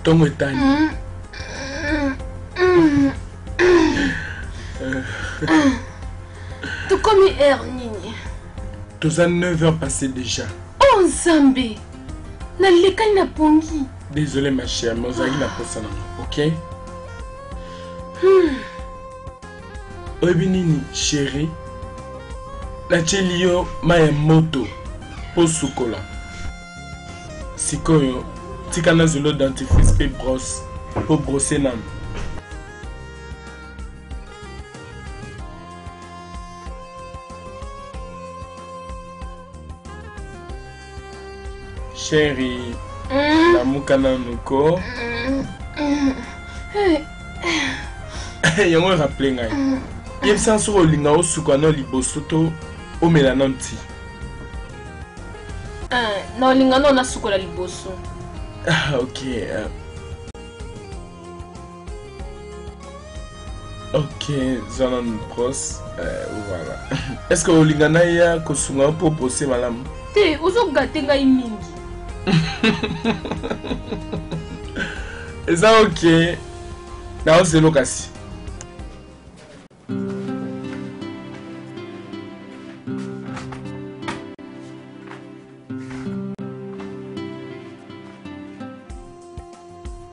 ntongo etani tokomi heure nini toza 9 heures passé déjà o oh, nzambe nalekani na pongi désolé ma chère mais ozalaki na posa nanga ok hmm. oyebi nini chéri natyeli yo mai ya moto mpo sukola Sikoyo tika na zelo dentifrice pe brosse po brosse nanu. Chérie, mm. lamuka nanu ko. Mm. Mm. yango eraple ngai yebisa soki olinga osuka na liboso to omela na nti Eh, na olinga no nasukola liboso ah, ok eh. ok za nanu brosse eh, voilà est ce que olinga na ya kosunga mpo pose malamu te ozogate ngai mingi eza ok naozelokasi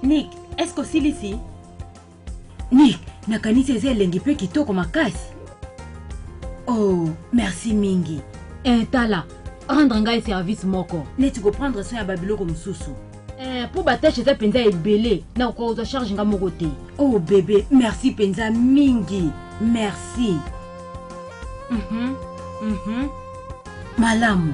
nik eske osilisi nik nakanisi eza elengi mpe kitoko makasi oh merci mingi eh, tala rendre ngai service moko neti koprendre soin ya babiloko mosusu Eh, mpo batashe eza mpenza ebele nakoka kozwa charge nga moko te o oh, bebe merci mpenza mingi merci mm -hmm. Mm -hmm. malamu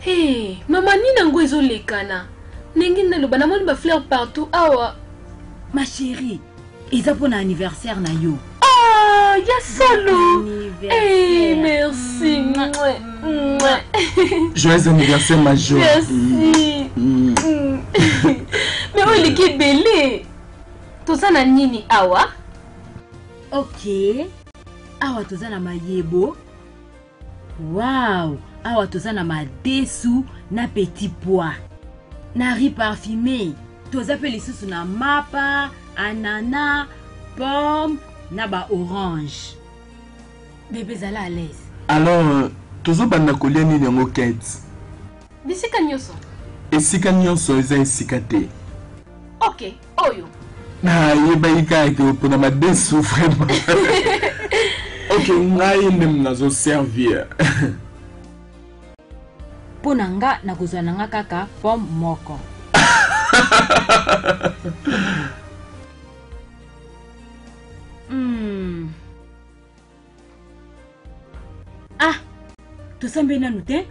Hee maman nini yango ezo lekana ndenge naloba namoni ba fleur partout awa ma chérie eza mpo na anniversaire na yo ah ya solo hey, eh, merci joyeux anniversaire ma jo merci mm. Mm. mais oyo eleki ebele toza na nini awa ok awa toza na mayebo Wow! Awa toza na madesu na petit pois. Na riz parfume, toza pe lisusu na mapa, anana, pomme na ba orange. Bebe zala à l'aise. Alors, tozo banda kolia nini yango Kate? Bisika nyoso. Esika nyoso eza esika te. Okay. oyo nayebaki kaka ke opona madesu vraiment ok ngai nde nazo servir mpo na nga nakozwa na nga kaka pomme moko mm. ah tosambeli nanu te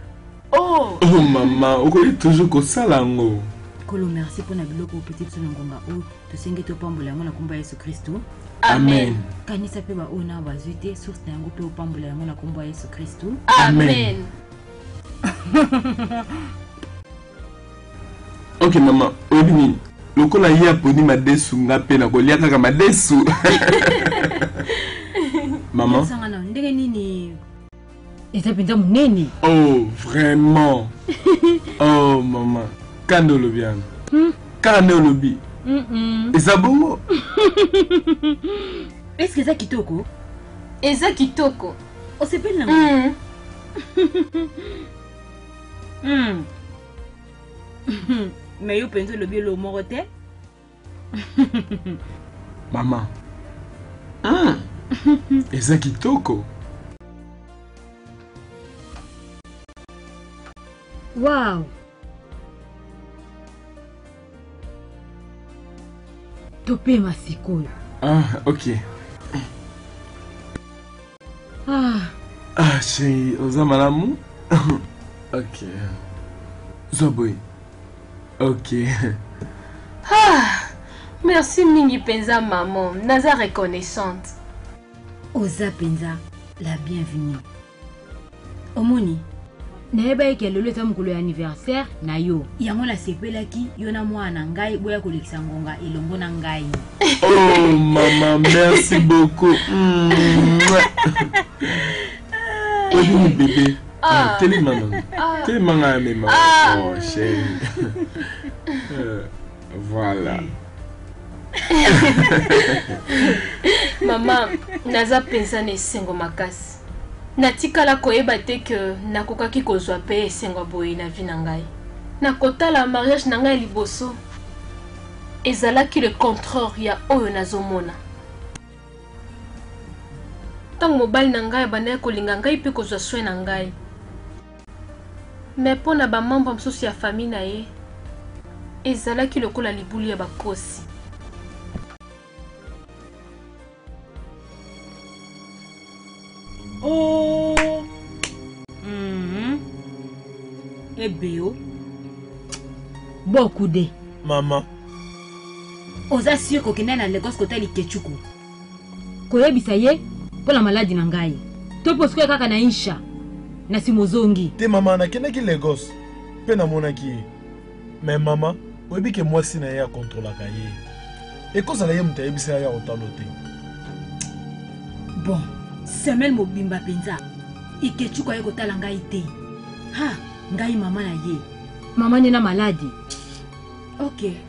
oh, oh mama okoki toujours kosala yango kolo merci mpo na biloko oyo opeti biso na ngonga oyo tosengi topambola yango na nkombo ya yesu kristo amen kanisa mpe baoyo na bazwi te source na yango mpe opambola yango na nkombo ya yesu kristo amen Ok maman, oyebi nini? Lokola ye aponi madesu nga mpe nakolia kaka madesu. maman. Ndenge nini eza mpenza monene oh vraiment oh mama ka nde olobi yango hmm? kaka nde olobi eza bongo eske eza kitoko eza kitoko osepeli nango hmm. Hmm. mais yo mpenza olobi eloo moko te mama ah. eza kitoko wow topema sikoyo ah, okay. Ah. Ah, chérie, oza malamu? ok. Zwa boye. Ok. Ah, merci mingi penza maman. Naza reconnaissante. Oza penza la bienvenue. omoni nayebaki ke lelo eza mokolo ya anniversaire na yo yango nasepelaki yo na mwana na ngai boya kolekisa ngonga elongo na ngai oh mama merci beaucoup odini bebe ah. telema mama ah. telema ngai ya mema ah. oh, chéri euh, voilà mama naza mpenza na esengo makasi Natikala koyeba te que nakokaki kozua pe esengo ya boye na vie na ngai. Nakotala mariage na ngai ya liboso, ezalaki le controre ya oyo nazomona. Tango mobali na ngai abandaki kolinga ngai pe kozua soin na ngai, mais pona ba membres mosusu ya famille na ye, ezalaki lokola libulu ya bakosi. Oh. Mm Ebeo. Beaucoup de. Maman. oza sur kokende na lagos kota likechuku koyebisa ye mpo na maladi na ngai to mpo sikoya kaka na insha na nsima ozongi te mama nakendaki lagos mpe namonaki ye mais mama oyebi ke mwasi na ye akontrolaka ye ekozala ye moto ayebisa ya otalo te bon semaine mobimba mpenza ikechuku aye kotala ngai te ha ngai mama na ye mama nde na maladi ok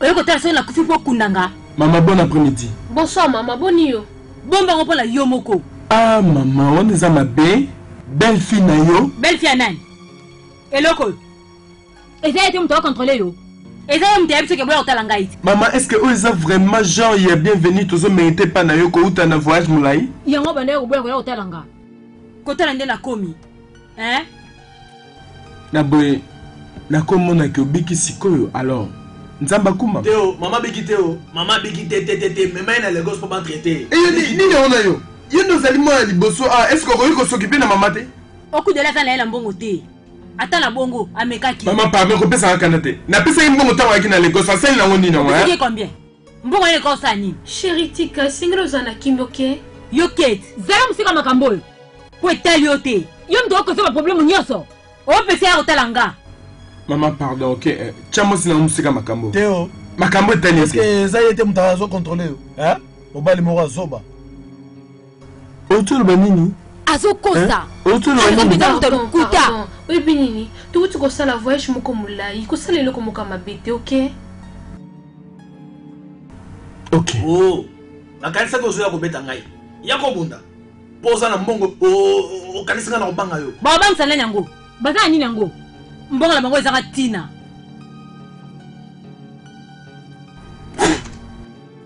Oye kotala soki nakufi mpo okunda nga. Mama bon après midi. Bonsoir mama boni yo. Bomba ngo mpo na yo moko. Ah mama wana eza mabe. Belle fille na yo. Belle fille ya nani? Eloko oyo. Eza ye te moto akontrole yo. Eza ye moto ya biso keboya kotala ngai te. Mama est-ce que oyo eza vraiment genre ya bienvenue tozo merite pa na yo kouta na voyage molai? Yango banda yo koboya koya kotala nga. Kotala nde nakomi eh. Na boye na kombo na ke obiki sikoyo alors nzambe akuma teo oh, mama biki teo oh, mama biki te te te te mema ye na lagos mpo batraite eyo eh, nini yango na yo ye nde ozali mwana liboso a ah, eske okoki kosokipe na mama te okudela aza na ye na mbongo te ata na bongo amekaki mama pame kopesaka kanda te napesaki mbongo ntango ayaki na lagos asali nango nini yango eh? combien Mbongo nini ko sa nini? Cheri tika esengeli ozala na kimia oke. Yo Kate, zala mosika makambo oyo po etali yo te. Yo moto okosa ba problème nyonso. Opekisa ya kotala nga. Maman pardon ok. Eh, tia mwasi na mosika makambo. Teo. Makambo etali yo te. Est-ce que eza ye te moto azo contrôler yo? Hein? Mobali moko azoba. oti oloba nini azokosa azobeta moto lokuta oyebi nini touti kosala voyage moko molai kosala eloko moko ya mabe te ok ok oh, nakanisaki ozoya kobeta ngai ya kobunda mpo oza na mbongo okanisi ngai na kobanga yo babangisa nani yango baza na nini yango mbongo na bango ezaka ntina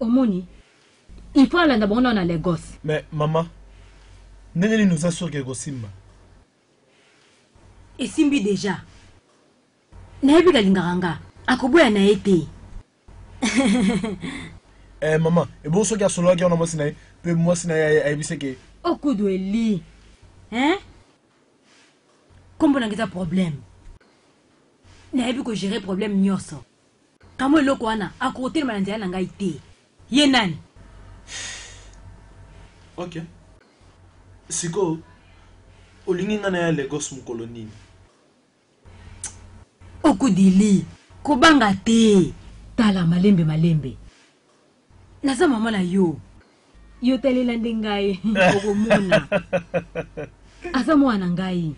Omoni? Il faut alanda bango nao na Lagos. Mais maman, ndenge nini oza sur que ekosimba? Esimbi dejà. Nayebi kalingaka nga. Akoboya na ye te. Eh maman, ebongo soki asololaki yango na mwasi na ye, pe mwasi na ye ayebise ke. Oh kudu eli. Hein? Kombo na nga eza problème. Nayebi ko gerer problème nioso. Kamue eloko wana akotelema na nzela na ngai te ye nani? Ok sikoyo olingi nga naya Lagos mukolo nini? Okudili kobanga te tala malembe malembe naza maman na yo yo talela nde ngai okomona aza muana na ngai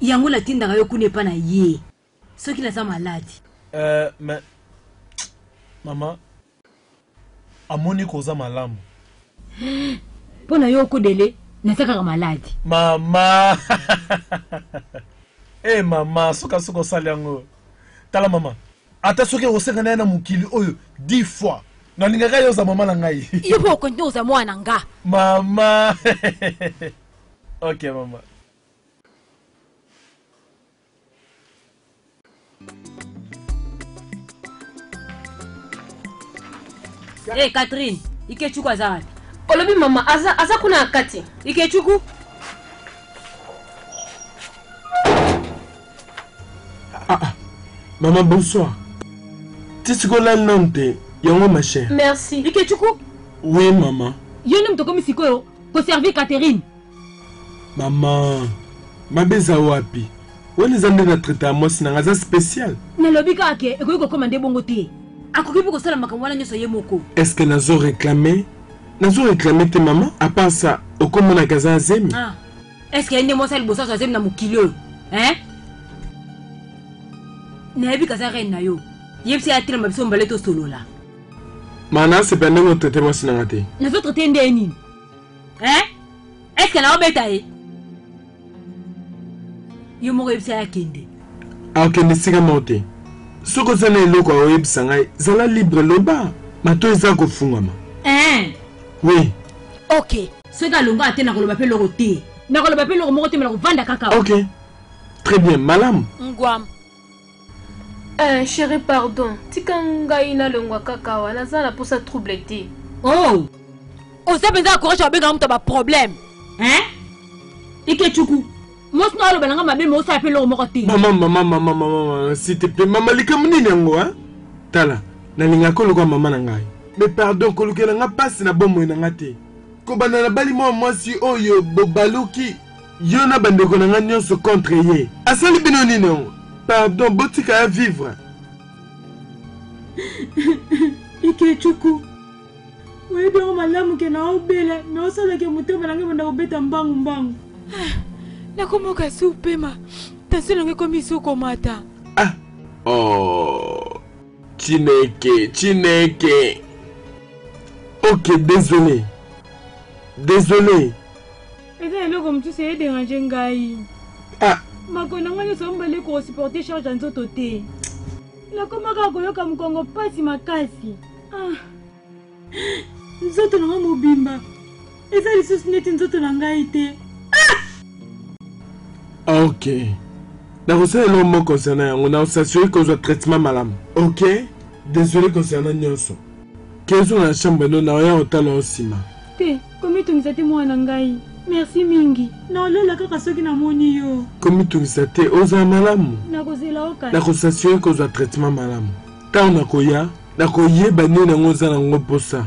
yango natindaka yo kuna epa na ye. soki naza maladi eh, mais mama amoni koza malamu mpo na yo okodele naza kaka maladi mama e hey, mama sukasuka osali yango tala mama ata soki osenga na ye na mokili oyo 10 fois nalingaka ye oza mama na ngai yo mpo okonti oza mwana na nga mama ok mama Hey, eh, Catherine, Ikechuku aza wapi? Olobi mama aza aza kuna na kati. Ikechuku? Ah, ah. Mama bonsoir. Tisiko la nante yango ma chère. Merci. Ikechuku? Oui mama. Yo nde moto okomi sikoyo ko servir Catherine. Maman, mabe eza wapi? Wana eza nde na traita ya mwasi nanga aza special. Nalobi kaka ke ekoki kokoma nde bongo te. Akoki mpe kosala makambo wana nyonso ye moko. Est-ce que nazo reclamer? Nazo reclamer te maman, à part ça, okomona ke aza na zemi? Ah. Est-ce que ye nde mwasi ya liboso azwa zemi na mokili oyo? Hein? Nayebi ke aza reine na yo. Yebisa ye atelema biso mibale tosolola. Ma nasepela ndenge otraite mwasi nanga te. Nazo traite nde ye nini? eh? eske naobeta ye yo moko yebisa ye akende akende esika moko te soki oza na eloko aoyebisa ngai zala libre loba mato eza kofungama eh? oui ok soki alongaka te nakoloba mpe eloko te nakoloba mpe eloko moko te me nakovanda kaka ok très bien malamu ngwam Eh chere pardon tika ngai nalongwa kaka awa naza na posa trouble te oh oza mpenza na courage ya babengaka moto ya baproblème hein ikechuku mwasi na aloba na ngai mabe maosala mpe eloko moko te mama mama mama mama site mpe mama likambo nini yango a tala nalingaka koluka mama na ngai me pardon kolukela ngai mpasi na bomoi na ngai te kobanda nabali mwa mwasi oyo bobaluki Yo na bandeko na nga nyonso contre ye. Asali bino nini yango? Pardon, botika ya vivre. Ikechukwu. Oyebi yango malamu ke na obela, na osala ke motema na ngai banda kobeta mbangu mbangu. Ah, nakomoka si opema. Tension na ngai ekomi si okomata. Ah. Oh. Chineke, Chineke. Ok, désolé. Désolé. Eza na eloko mosusu eye derange ngai. Ah. Makolo na ngai nyonso yango mbala eko supporter charge ya nzoto te. Nakoma kaka koyoka mokongo mpasi makasi. Ah. Nzoto na ngai mobimba eza lisusu neti nzoto na ngai te. Ah! Ok. Nakosala eloko moko concernant yango, nakosasure kozwa traitement malamu. Ok. Désolé concernant nyonso. Kezonga na chambre no na oya kotala yo nsima. Te. Komitungisa te mwana na ngai. Merci mingi. Naolela kaka soki namoni yo. Komitungisa te, ozala malamu. Nakozela yo kala. Nakosasure kozwa traitement malamu. Ntango nakoya, nakoyeba nini yango oza na yango mposa.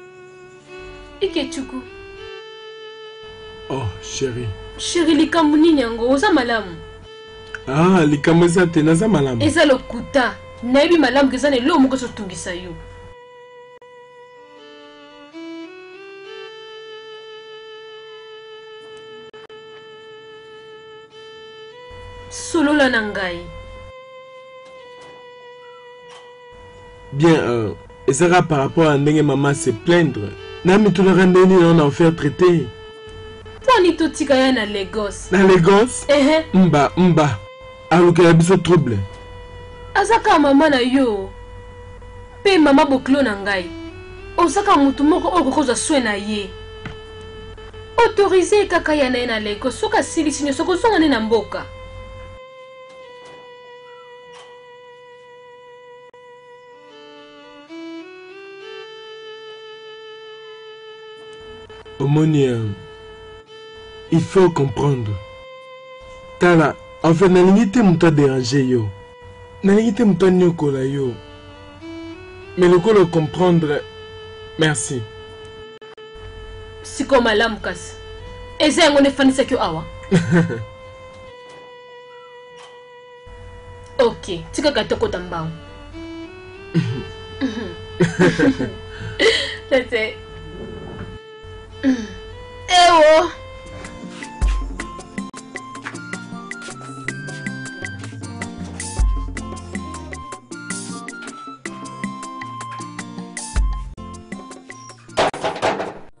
Ikechukwu. Oh, chérie. Chérie, likambo nini yango? Oza malamu? Ah, likambo eza te, naza malamu. Eza lokuta. Nayebi malamu ke eza na eloko moko ezotungisa yo. Solola na ngai. bien euh, ezaka par rapport ya ndenge mama se plaindre na mitunaka ndenge nini naona ofaire traite mponi totika ya na lagos na lagos ehe mba mba alukela biso trouble aza kaka mama na yo mpe mama bokilo na ngai ozaka motu moko oyo okoki kozwa swe na ye autorize kaka ya na ye na lagos soki asilisi nyonso kozonga nde na mboka omoni euh, il faut comprendre tala en fait nalingi te moto adérange yo nalingi te moto aniokola yo mais lokola comprendre merci sikoyo malamu kasi eza yango nde efandisaki yo awa ok tikaka te okota mbangu tete ewo eh,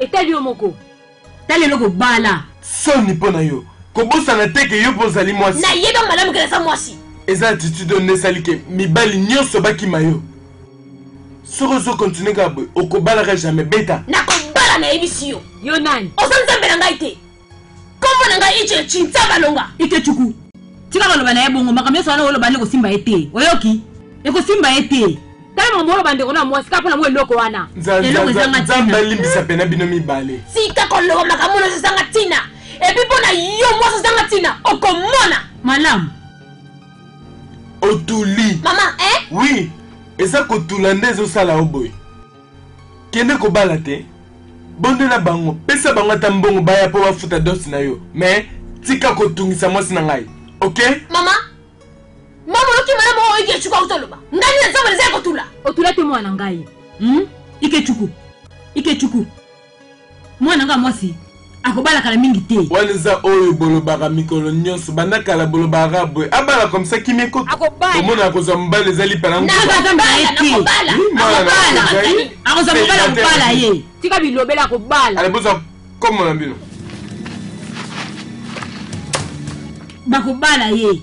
etali yo moko tala eloko bala soni mpo na yo kobosana te ke yo mpo ozali mwasi nayeba malamu ke naza mwasi eza attitude oyo nde esali ke mibali nyonso bakima yo soki ozokontinue kaka boye okobalaka jamais beta nakobala nayebisi yo yo nani oza nzambe na ngai te Kombo na ngai Ice Cinca Balonga. Ike Cuku. Tika maloba na ye bongo, makambo nyonso wana oloba nde ekosimba ye te. Oyoki? Ekosimba ye te. Tala makambo oloba ndeko na mwasi kaka mpo na mwa eloko wana. Eloko ezanga tina. Nzambe alimbisa pena bino mibale. Tika koloba makambo nyonso ezanga tina. Epi mpo na yo mwasi ezanga tina, okomona. Malamu. Otuli. Mama, eh? Oui. Eza kotula nde ezosala yo boye. Kende kobala te. Bondela bango, pesa bango ata mbongo baya mpo bafuta dose na yo. Mais tika kotungisa mwasi na ngai. OK? Mama, mama oyoki malamu oyo oyoki echuka otoloba. Ngai na nzambe naza ya kotula. Otula te mwana ngai. Hmm? Ikechuku. Ikechuku. Mwana nga mwasi akobala kala mingi te. Wana eza oyo bolobaka mikolo nyonso banda kala bolobaka boye abala comme ça kimia ekoto. Omona akozwa mobali eza lipa na nguba. Naza aza mbala ye te. Akobala. Akozwa mobali akobala ye. Tika bilobela akobala. Ale boza komo na bino. Bakobala ye.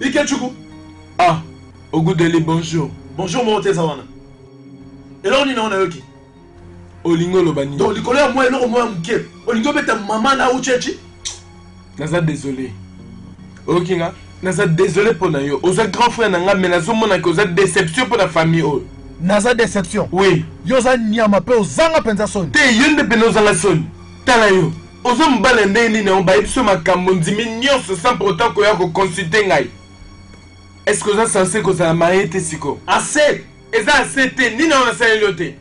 ikechuku ah ogudeli bonjour bonjour moko te eza wana eloko nini yango nayoki olingi oloba nini donc likolo ya mwa eloko mwa ya moke olingi obeta mama na uchechi naza désolé oyoki nga naza désolé mpo na yo oza grand frère na nga mais nazomona ke oza déception mpo na famille oyo naza déception oui yo oza nyama mpe ozanga mpenza soni te yo nde mpenza ozanga soni tala yo Oza mobali ya ndenge nini yango bayebiso makambo ndimi nyonso sans pour autant koya ko consulter ngai est-ce que oza sense kozala marie te siko assez eza assez te nini yango nasaleli yo te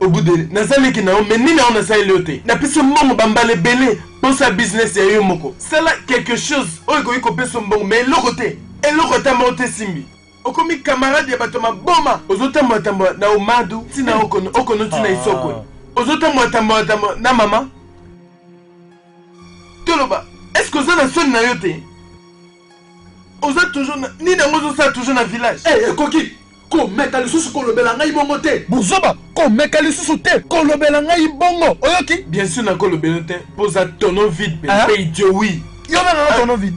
obudeli nasaleki na yo mais nini yango nasaleli yo te napesi mbongo bambala ebele posa business ya yo moko sala quelque chose oyo ekoki kopesa mbongo mais eloko te eloko ata moko te simbi Okomi camarade ya bato ya maboma. Ozo tambola tambola na Omadu ti na Okono, Okono ti na Isokwe. Ozo tambola tambola tambola na mama. Toloba, est ce que oza na soni na yo te? Oza toujours na nini yango ozo sala toujours na village? Eh, ekoki komeka lisusu kolobela ngai bongo te. Buzoba, komeka lisusu te kolobela ngai bongo. Oyoki? Bien sûr nakolobela yo te, po oza tonneau vide pe, Ah. pe idiot oui. Yo nanga nga tono vide.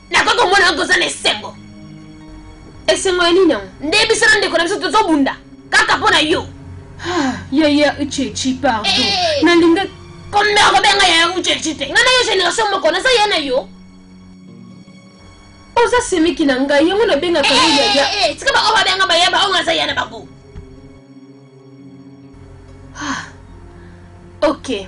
nakoki komona kaka oza na esengo esengo ya nini yango nde biso na ndeko na biso tozobunda kaka mpo na yo ah, yaya uchechi pardon hey. Eh. nalinga kombe akobenga yaya uchechi te ngai na yo génération moko naza ya na yo oza semeki na ngai yango nabengaka yo eh, yaya eh, tika baoyo babenga bayeba oyo naza ya na bango ah, ok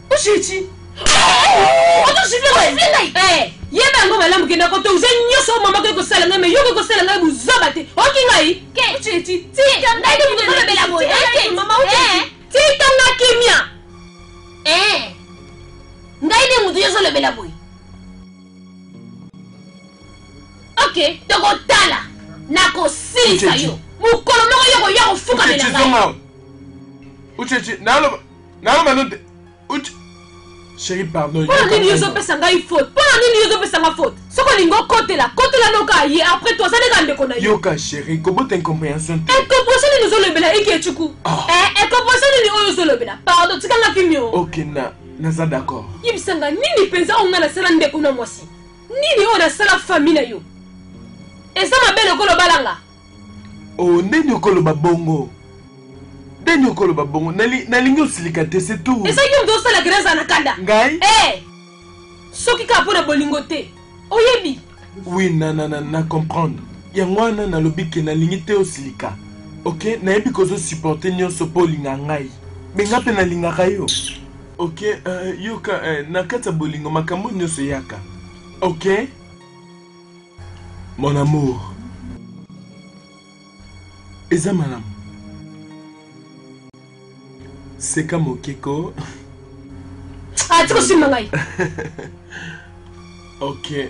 oshiti yeba yango malamu kenda kote oza nyonso oyo mama koki kosala ngai mai yokoki kosala ngai bozoba te oki ngai tikanga kimia ngai nde moto yozolobela boye ok tokotala nakosilisa yo mokolo moko yo koya kofukamela ngai Nana mano te. Uch. Chérie pardon. Pona nini yozo pesa ngai faute? Pona nini yozo pesa ngai faute? Soko lingo kotela, kotela noka ye après toi ça nega ndeko na ye. Yoka chérie, kobota incomprehension te. Incomprehension nini ozo lobela eki echuku? Ah. Eh, incomprehension nini oyo ozo lobela? Pardon, tika nga kimio. Okay na, naza d'accord. Yebisa nga nini penza onga na sala ndeko na mwasi? Nini oyo na sala famille na yo? Eza mabele kolo balanga. oh ndeni okoloba bongo ndeni okoloba bongo nalingi osilika te se tu ezalaki moto osala grâce ana kanda ngai eh! soki kaka mpo na bolingo te oyebi oui na, na, na, na comprendre yango wana nalobi ke nalingi te osilika ok nayebi kozosupporte nyonso mpo olinga ngai me ngai mpe nalingaka yo ok uh, yoka uh, na kati ya bolingo makambo nyonso eyaka ok Mon amour. Eza malam. Seka mokeko. Ah, tu kosimba ngai. Okay.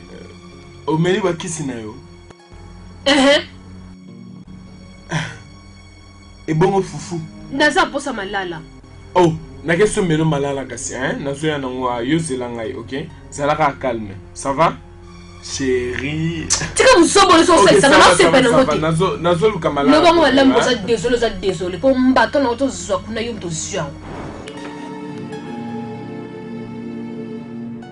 Omeli bakisi na yo. Eh. Uh -huh. ebongo fufu naza aposa malala oh nake sombelo malala kasi hein nazoya nango ah, yo zela ngai ok zala kaka calme ça va chérie tika musobo ozo salisa na nasepa nango te nazo luka malala no bango malamu oza désolé oza désolé po mbato na ozo zwa kuna yo moto zwa yango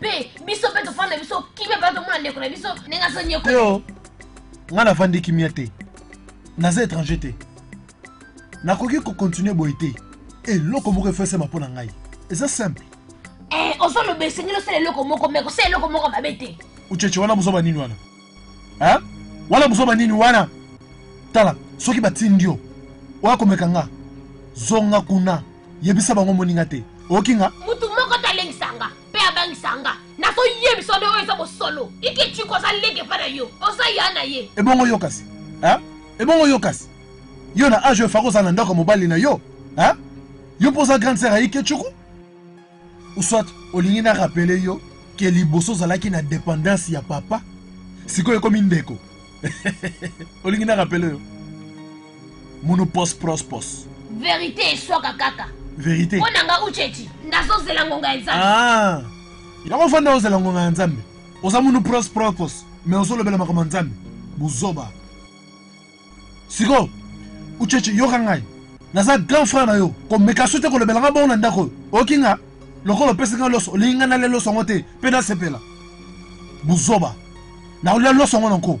mpe biso mpe tofanda biso kimia mpe tomona ndeko na biso ndenge azonyekoyo ngai navandi kimia te naza étranger te nakoki kocontinue boye te eloko moko efesema mpo na ngai eza simple eh, ozoloba esengeli osala eloko moko me kosala eloko moko mabe te ucheche wana bozoba nini wana hein? wana buzoba nini wana tala soki batindi yo oya komeka nga zonga kuna yebisa bango omoni nga te oyoki nga mutu moko talengisa nga mpe abangisa nga nazoyebisa nde oyo eza bosolo ike chiko oza lege mpa na yo oza ya na ye ebongo yo kasi hein? ebongo yo kasi yo na age oyo faka ozala na ndako ya mobali na yo hein? yo mpo oza grande sere ya ike chuku ou soit olingi na rappeler yo ke liboso ozalaki na dependance ya papa sikoyo ekomi ndeko olingi na rappeler yo mono pos pros pos verite eswaka kaka verite mpo na nga ucheti nazozela ngonga ya nzambe ah. yango fanda ozela ngonga ya nzambe oza munu pros propos me ozolobela makambo ya nzambe buzoba siko uchece yoka ngai naza grand frère na yo komeka so te kolobela ngai bongo na ndako oyo oyoki nga lokola opesi ngai loso olingi ngai nalia loso yango te mpe nasepela buzoba naolia loso yango na nko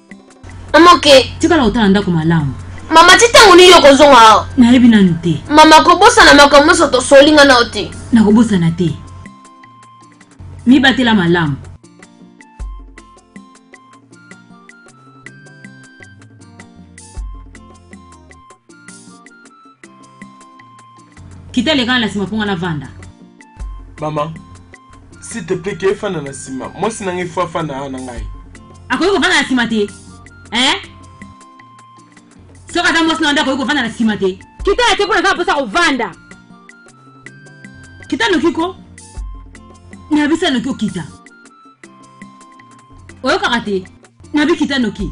mamoke tikala otala ndako malamu mama ti ntango nini okozonga awa nayebi nanu te mama kobosana makambo nyonso tosoli nga nao te nakobosana te mibatela malamu Kita lekana na sima po nga navanda. Mama, s'il te plaît ke efanda na sima. Mwasi na ngai fo afanda awa na ngai. Akoki kovanda na sima te. Eh? Soki ata mwasi na yo nde akoki kovanda na sima te. Kita ya te po naza na posa kovanda. Kita noki ko? Na bisa noki okita. Oyokaka te? Na bikita noki.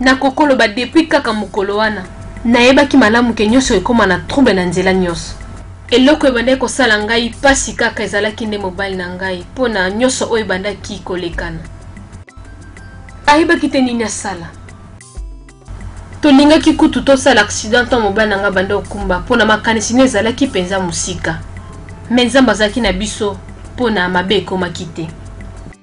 nakokoloba depuis kaka mokolo wana nayebaki malamu ke nyonso ekoma na trouble na nzela nyonso eloko ebandaki kosala ngai mpasi kaka ezalaki nde mobali na ngai mpo na nyonso oyo ebandaki kolekana ayebaki te nini asala tolingaki kutu tosala accident ntango mobali na ngai abanda kokumba mpo na makanisi nde ezalaki mpenza mosika me nzambe azalaki na biso mpo na mabe ekomaki te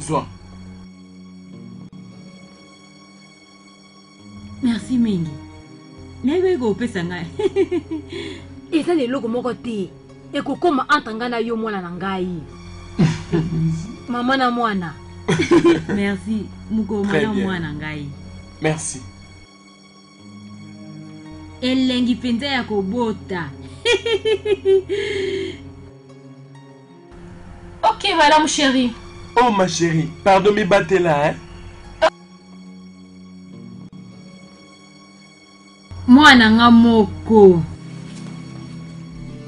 Zwa. Merci mingi. Nayebi oyo kopesa ngai. Eza na eloko moko te ekokoma entre ngai na yo mwana na ngai. Mama na mwana. Merci mukoma na mwana ngai. Merci. elengi mpenza ya kobota ok malamu sheri oh ma sheri pardon mibatela eh? mwana nga moko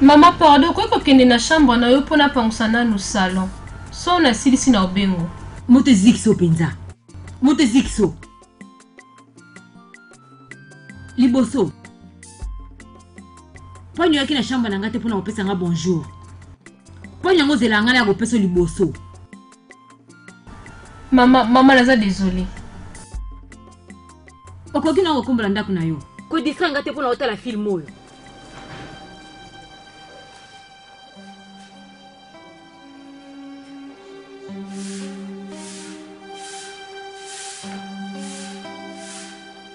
Maman pardon okoki kokende na chambre na yo po na pangusa nanu salon soon na silisi na obengo. Moto ezikisi yo penza. Moto ezikisi yo. Liboso. Pwani oyaki na chambre na nga te pona kopesa nga bonjour. Pwani yango ozela nga naya kopesa yo liboso. mama mama naza desole okoki na kokumbola ndako na yo kodistra nga te mpo na otala filme oyo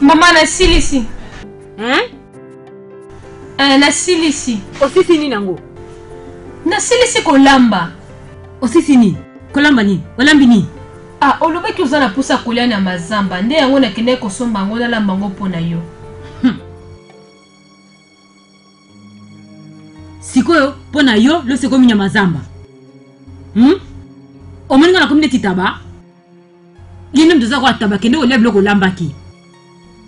Mama na silisi. Hein? Eh, na silisi. Osisi nini nango? Na silisi kolamba. Osisi nini? Kolamba nini? Olambi nini? Ah, olobaki oza na posa kolia na mazamba nde yango nakendaki kosomba yango nalamba yango mpo na yo hmm. sikoyo mpo na yo losi ekomi nyama zamba hmm? omoni nga nakomi nde titaba Lino mtoza kwa taba kende kolia biloko olambaki.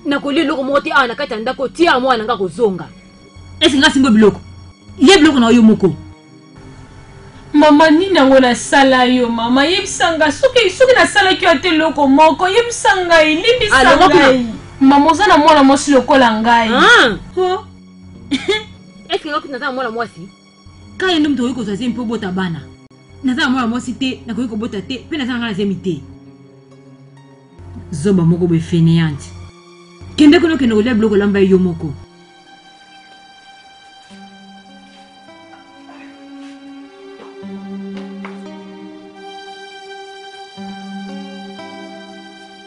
Nakolia eloko moko te awa na kati ya ndako ti awa mwana nga kozonga. Esi nga simbo biloko. Lia biloko na yo moko. Mama nini yango nasala yo mama yebisa nga soki soki nasalaki yo ata eloko moko yebisa ngai limbisa ah, ngai mama oza na mwana mwasi lokola ngai ah. eske nga kutu naza na mwana mwasi Kaka ye nde moto akoki kozwa zemi mpe obota bana. Naza na mwana mwasi te, nakoki kobota te, mpe naza na ngai na zemi te. Zoba moko boye faineante. Kende kuna okende kolia biloko olamba ye yo moko.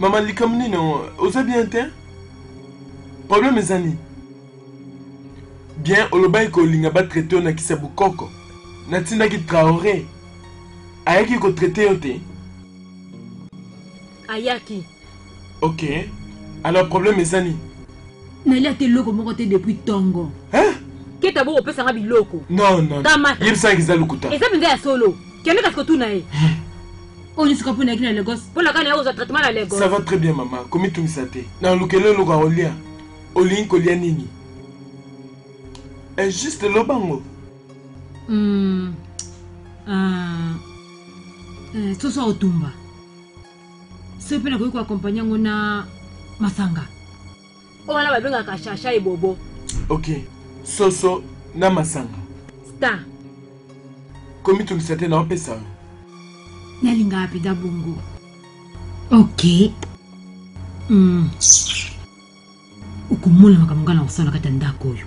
Mama likambo nini yango? Oza bien te? Problème eza nini? Bien olobaki kolinga ba traite yo na kisa bukoko. Natindaki Traoré. Ayaki ko traite yo te? Ayaki. Ok. Alors problème eza nini? Nalia te loko moko te depuis tongo. Hein? Keta bo opesa nga biloko. Non non. Kamata. Yebisa nga eza lokuta. Eza mpenza ya solo. Kende kasi kotuna ye. Hmm. oyo nyonso kaka mpo nayaki na lagos mpo na kaka naye kozwa traitement na lagos ça va très bien mama komitungisa te na olukela eloko ya kolia olingi kolia nini eh, juste loba ngo mm, uh, uh, soso aotumba soki mpe nakoki koakompagne yango na masanga oyo wana babengaka shasha ebobo ok soso na masanga sta komitungisa te naopesa yo nalingaka mpenza bongo ok mm. okomona makambo ngai na kosala kati ya ndako oyo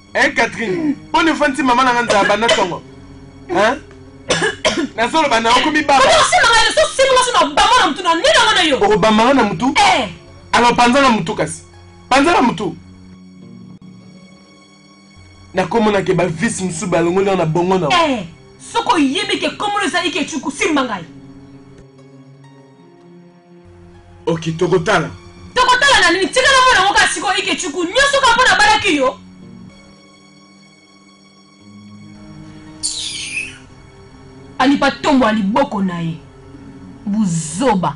eh catherine mpo na ofandisi mama na nga nzala banda ntongo nazoloba na okomi babaokobamba nga na motu eh. alors panza na motu kasi panza na motu nakomonake bavisi mosusu balongoli yango na bongo na eh, soki oyebi ke komolo ezali ke ecuku simba ngai ok tokotala tokotala na nini tika na mwana ngo kaka sikoyo ikechuku nyonso kaka mpo nabalaki yo alipa ntongo ya liboko na ye buzoba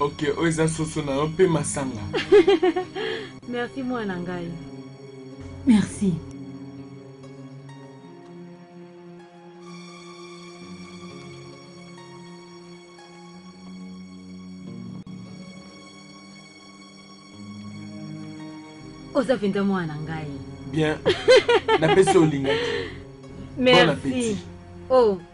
ok oyo eza soso na yo mpe masanga merci mwana ngai merci oza mpenza mwana ngai bien napesi olingaki merci oh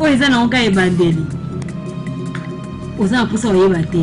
oyo eza na oka ebandeli oza na mposa oyeba te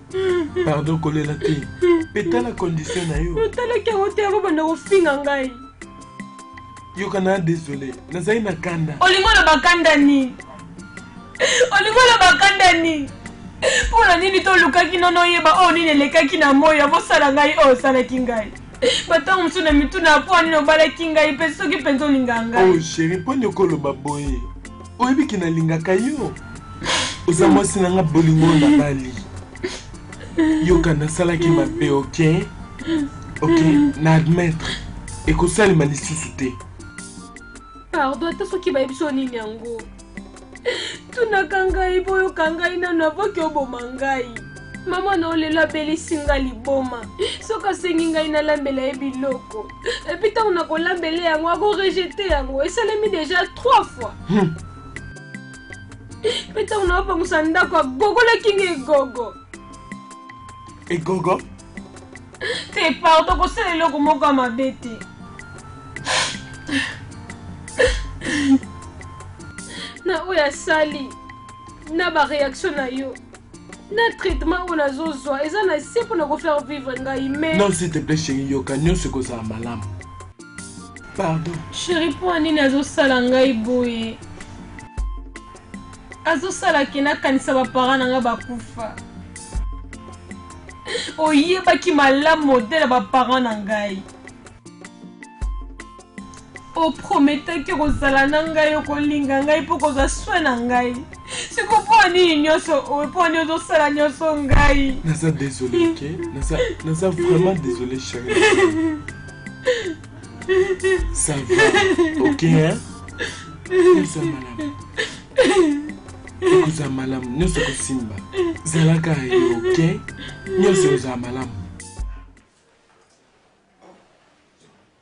pardon kolela te mpe tala condition na yo otalaki yango te yango banda kofinga ngai yoka na désolé nazali na kanda olingi oloba kanda nini olingi oloba kanda nini mpo na nini tolukaki nono oyeba oyo oh, nini elekaki na moi ya bosala ngai oyo oh, osalaki ngai batango mosusu na mituna mpo anini obalaki ngai mpe soki mpenza olinga ngai oh, sheri mpo nini okoloba boye oyebi ke nalingaka yo oza mwasi na nga bolingo nabali yoka nasalaki mabe ok ok na admettre ekosalema lisusu te pardo ata soki bayebi so nini yango tunaka ngai boyoka ngai nano avoki oboma ngai mama na olelo abelisi ngai liboma soki asengi ngai nalambela ye biloko epuis ntango nakolambele yango akorejete yango esalemi deja trois fois hmm. mpe ntango naopangusa ndako agogolaki nga egogo egogo te pardo kosala eloko moko ya mabe te na oyo asali na bareaktio na yo na traitement oyo nazozwa eza na se mpo na kofaire vivre ngai me non s'il te plaît chéri yoka nyonso ekozala malamu pardon chéri mpo ya nini azosala ngai boye azosala ke nakanisa bapara na ngai bakufa oyebaki malamu modele ya baparent na ngai oprometaki okozala na ngai okolinga ngai mpo okozwa swe na ngai siko mpo nini nyonso oyo mpo nini ozosala nyonso ngai naza désolé ke naza, naza vraiment désolé chéri ça va ok hein? eza malamu okoza malamu nyonso ekosimba zalaka ye ok nyonso ekozala malamu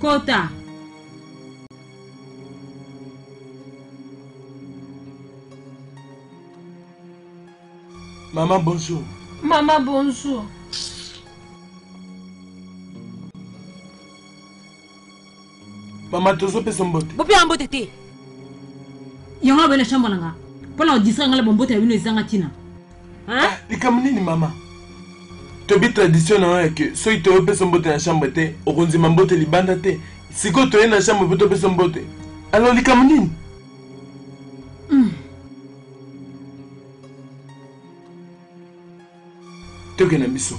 Kota. Maman, bonjour. Maman, bonjour. Maman, tozopesa mbote. Bopesa mbote te. Yango abana chambre na nga. Mpo na odistra nga na bombote ya bino ezanga ntina. Hein? likambo nini mama toyebi tradition na yo ya ke soki toye opesa mbote na chambre te okonzima mbote libanda te sikoyo toye na chambre mpo topesa mbote alo likambo nini hmm. tokende biso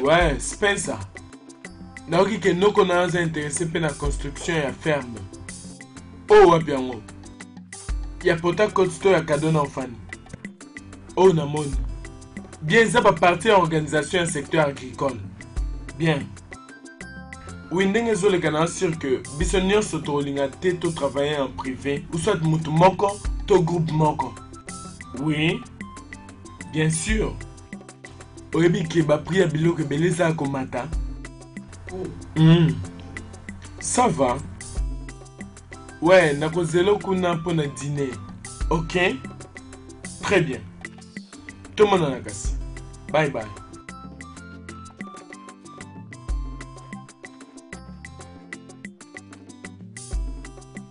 Ouais, Spencer. nayoki ke noko na yo aza interese mpe na construction ya ferme oyo oh, wapi yango ya potakot to ya kado na ofani oyo oh, namoni bien eza baparti ya organisation ya secteur agricole bien wi ndenge ezoleka na assure ke biso nyonso tokolinga te to travaille en privé ou soit motu moko to groupe moko wi bien sûr oyebi ke baprix ya biloko ebele eza ya komata mm. ça va ouais nakozela kuna mpo na dine ok très bien tomonana kasi bye bye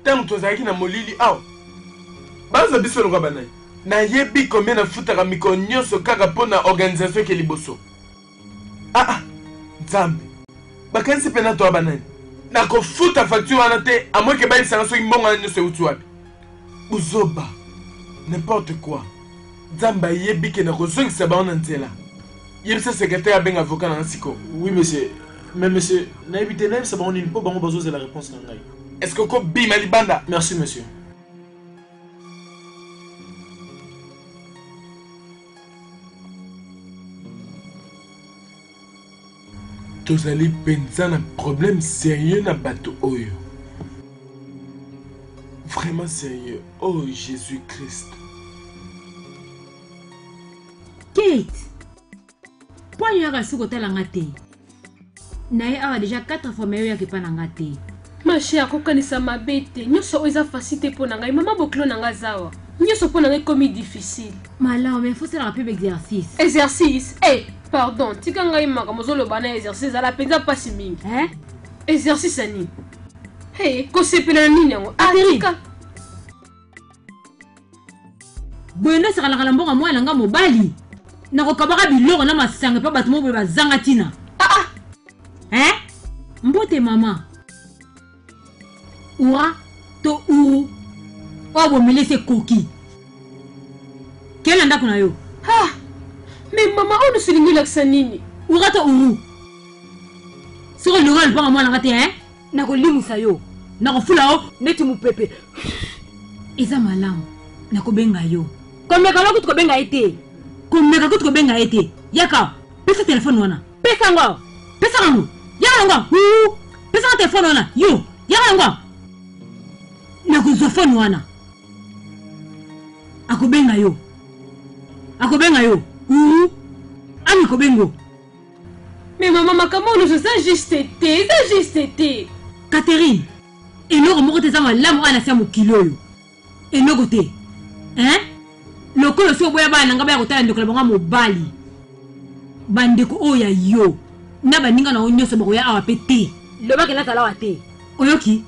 ntango tozalaki na molili awa baza biso eloka banai nayebi combien nafutaka mikolo nyonso kaka mpo na organisation ke liboso aa ah, ah, nzambe bakanisi mpe natoya banani nakofuta facture wana te amoyeke bayebisanga soki mbongo wana nyonso euti wapi buzoba n'importe quoi nzambe ayebi ke nakozongisa bango na nzela yebisa secrétaire abenga avocat nanga sikoyo oui monsieur mais monsieur nayebi te nayebisa bango nini mpo bango bazozela réponse na ngai est ce que okobima libanda merci monsieur tozali mpenza na problème sérieux na bato oyo vraiment sérieux oh jésus christ kate Pourquoi yoyaka lisusu kotala nga te naye awa deja 4 fois mais yoyaka epa na nga te ma chère kokanisa mabe te nyonso oyo eza facile te mpo na ngai mama bokilo na ngai azawa nyonso mpo na ngai ekomi difficile malamu mais fosalaka mpe baexercice exercice e eh, pardon tika ngai makambo ozoloba na exercice ezala mpenza mpasi mingi eh? exercice ya nini hey, kosepela na nini yango atika ah, boye nde esakalaka na mboka mwana na nga mobali nakokabaka biloko na masanga mpe bato moko boye bazanga ntina ah, ah. eh? mbote mama ura to uru oyo bomelesi ekoki kela ndako na yo ah. me mama oyo nosolingi olakisa nini ura to uru soko lora lobanga mwana nga te eh? nakolimwisa yo nakofula yo neti mopepe eza malamu nakobenga yo komeka lokutu kobenga ye te komeka kutu kobenga ye te yaka pesa telefone wana pesa ngo pesa yango yaka yango pesa nga telefone wana yo yaka yango nakozwa fone wana akobenga yo akobenga yo uu ami kobengo Mais maman makambo oyo olobi eza juste te, eza juste te. Catherine, eloko moko te eza malamu ana sia mokili oyo. Eloko te. Hein? Lokolo si oboya bana nga baya kotala ndeko na bango mobali. Bandeko oyo ya yo na baninga na yo nyonso bakoya awa pe te. Loba ke nazala awa te. Oyoki?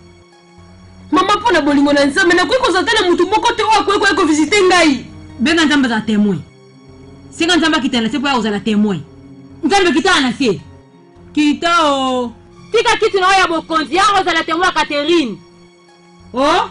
Mama, mpo na bolingo na Nzambe, nakoki kozala ata na moto moko te oyo akoki koya kovisite ngai. Benga Nzambe azala temoin. Senga Nzambe akitana na se mpo ya kozala temoin. Nzambe kitana na se. Kita o. Oh. Tika kiti na oyo ya bokonzi, ya kozala temoin ya Catherine. O. Oh.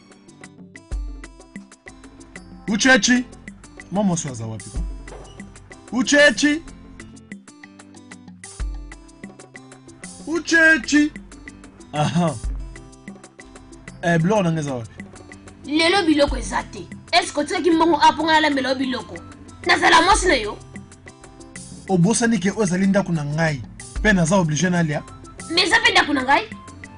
uchechi mama oso aza wapi uchechi uchechi aha eh, biloko nanga eza wapi lelo biloko eza te eske otikaki mbongo apo ngai nalambela yo biloko nazala mwasi na yo obosani ke oyo ezali ndako na ngai mpe naza oblige nalia me eza mpe ndako na ngai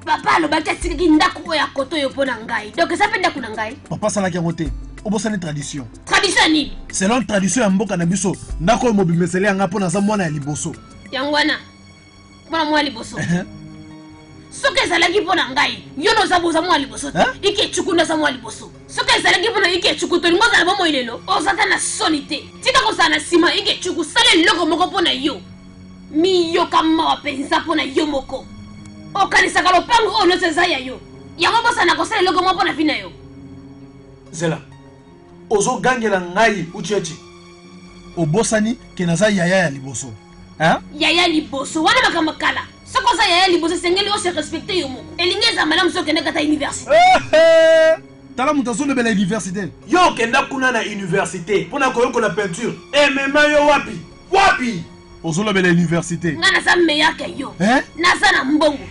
papa alobaki atikaki ndako oyo akoto oyo mpo na ngai donk eza mpe ndako na ngai papa asalaki yango te obosani tradition tradition ya nini selon tradition ya mboka na biso ndako oyo mobimeseli ya ngai mpo naza mwana ya liboso yango wana mwana mwa liboso soki ezalaki mpo na ngai yo na oza boza mwa liboso te ike cuku nde aza mwa liboso soki ezalaki mpo na ike cuku tolingi ozala bomoi lelo oza ata na soni te tika kozala na nsima ike cuku sala eloko moko mpo na yo miyoka mawa mpenza mpo na yo moko okanisaka lopango oyo nyonso eza ya yo yango bosana kosala eloko moko mpo na vi na yo zela ozogangela ngai uchiachi obosani ke naza yaya ya liboso hein? yaya liboso wana makambo kala soki oza yaya liboso esengeli ose respecte yo moko elingi eza malamu soki okendaka ata université eh, eh. tala moto azolobela université yo okenda kuna na université mpo na koyokola peinture emema eh, yo wapi wapi ozolobela université ngai naza meyake yo naza na mbongo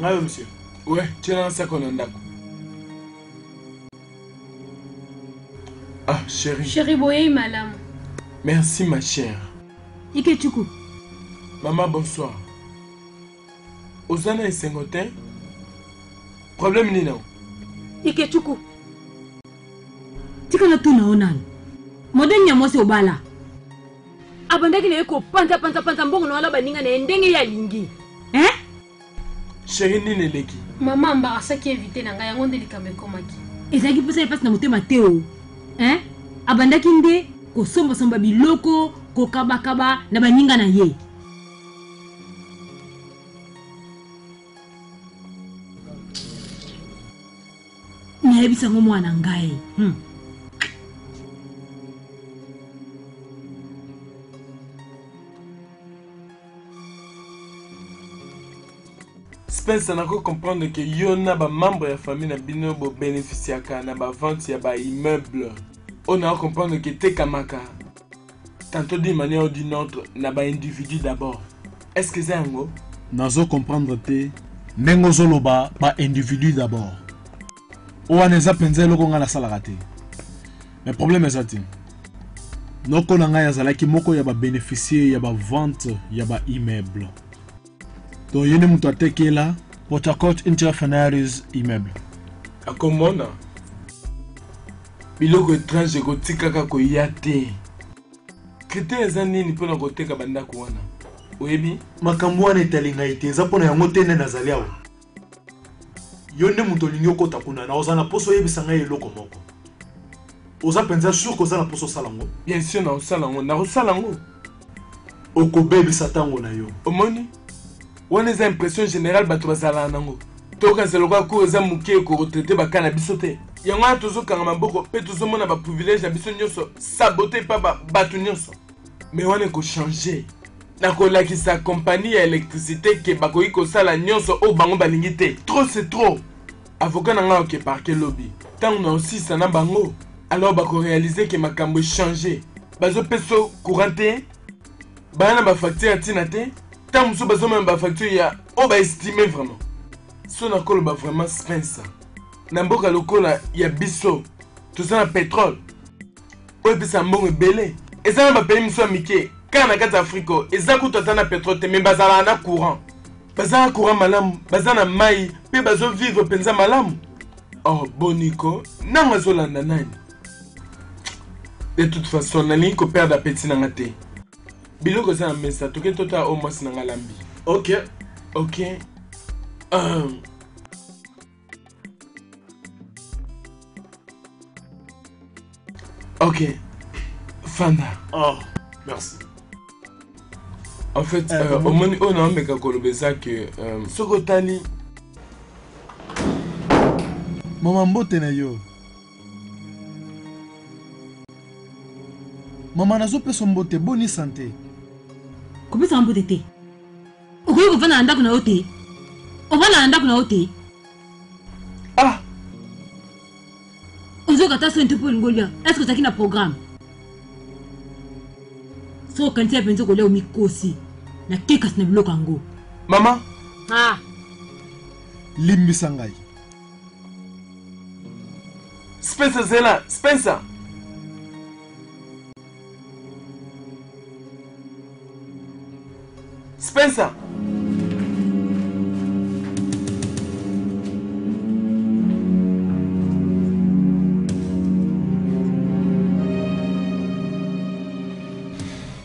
ngayo monsieur we tiela na sako na ndako ah chéri chéri boyei malamu merci ma chère ikechuku mama bonsoir oza na esengo te problème nini yango ikechuku tika natuna yo nani modele ya mwasi obala abandaki na ye kopanzapanzapanza mbongo na wana baninga na ye ndenge ye alingi eh? sheri nini eleki mama mba asaki evite na ngai yango nde likambo ekomaki ezalaki mposa ya mpasi na motema te o eh? abandaki nde kosombasomba biloko kokabakaba na baninga na ye Nayebisa ngo mwana ngai. Hmm. Spencer nako comprendre que yo na ba membre ya famille na bino bo beneficiaka na ba vente ya ba immeuble. Ona comprendre que tekamaka Tantôt dit manière ou d'une autre, na ba individu d'abord. Est-ce que eza yango? Nazo comprendre te ndenge ozoloba ba individu d'abord. Oyo wana eza mpenza eloko ngai nasalaka te. Mais problème eza te. Noko na ngai azalaki moko ya ba beneficier ya ba vente ya ba immeuble. Donc yende mutu atekela Watercourt Interfinaries immeuble. Akomona biloko étrange ekotikaka koya te. Critère eza nini mpona koteka bandako wana oyebi? Makambo wana etali ngai te, eza mpona yango te nde nazali awa. Yo nde moto olingi okota kuna na ozana poso oyebisa ngai eloko moko oza mpenza sur koza na poso osala yango bien sur na osala yango na kosala yango okobebisa ntango na yo omoni wana eza impression générale bato bazalaka nango tokanisa lokola cour eza moke ekoretraite baka na biso te yango wana tozokanga maboko mpe tozomona baprivilège na biso nyonso sabote epa bato nyonso me wana ekochange na kolakisa compagnie ya electricite ke bakoki kosala nyonso oyo bango balingi te trop c'est trop avocat na ngai oke parke lobi ntango na osisa na bango alors bakorealize ke makambo echange bazopesa courant te baya na bafacture ya ntina te ntango mosusu bazomema bafacture ya oyo baestime vraiment so nakoloba vraiment spencer na mboka lokola ya biso toza na petrole oyo epesa mbongo ebele eza na bapays mosusu ya mike kaka na kati ya afrika oyo eza kutu ata na petrole te me bazalaka na courant baza na courant malamu baza na mai mpe bazovivre mpenza malamu oh boniko nanga azolanda nani de toute façon nalingi koperdre apeti nanga te biloko eza na mesa toke tota oyo mwasi nanga alambi ok ok um, Ok. Fanda. Oh, merci. En fait, eh, euh, au moins, on a un mec à ça que. Euh, Sokotani. Maman mbote na yo. Maman nazo peso mbote boni santé. Kopesa mbote te. okoki kovanda na ndako na yo te ovanda na ndako na yo te ah ozoka ata soni te mpo olingi olia eske ozalaki na programme soki okanisi ya mpenza okolia omikosi na kekasi na biloko yango mama ah. limbisa ngai spencer zela spencer Spencer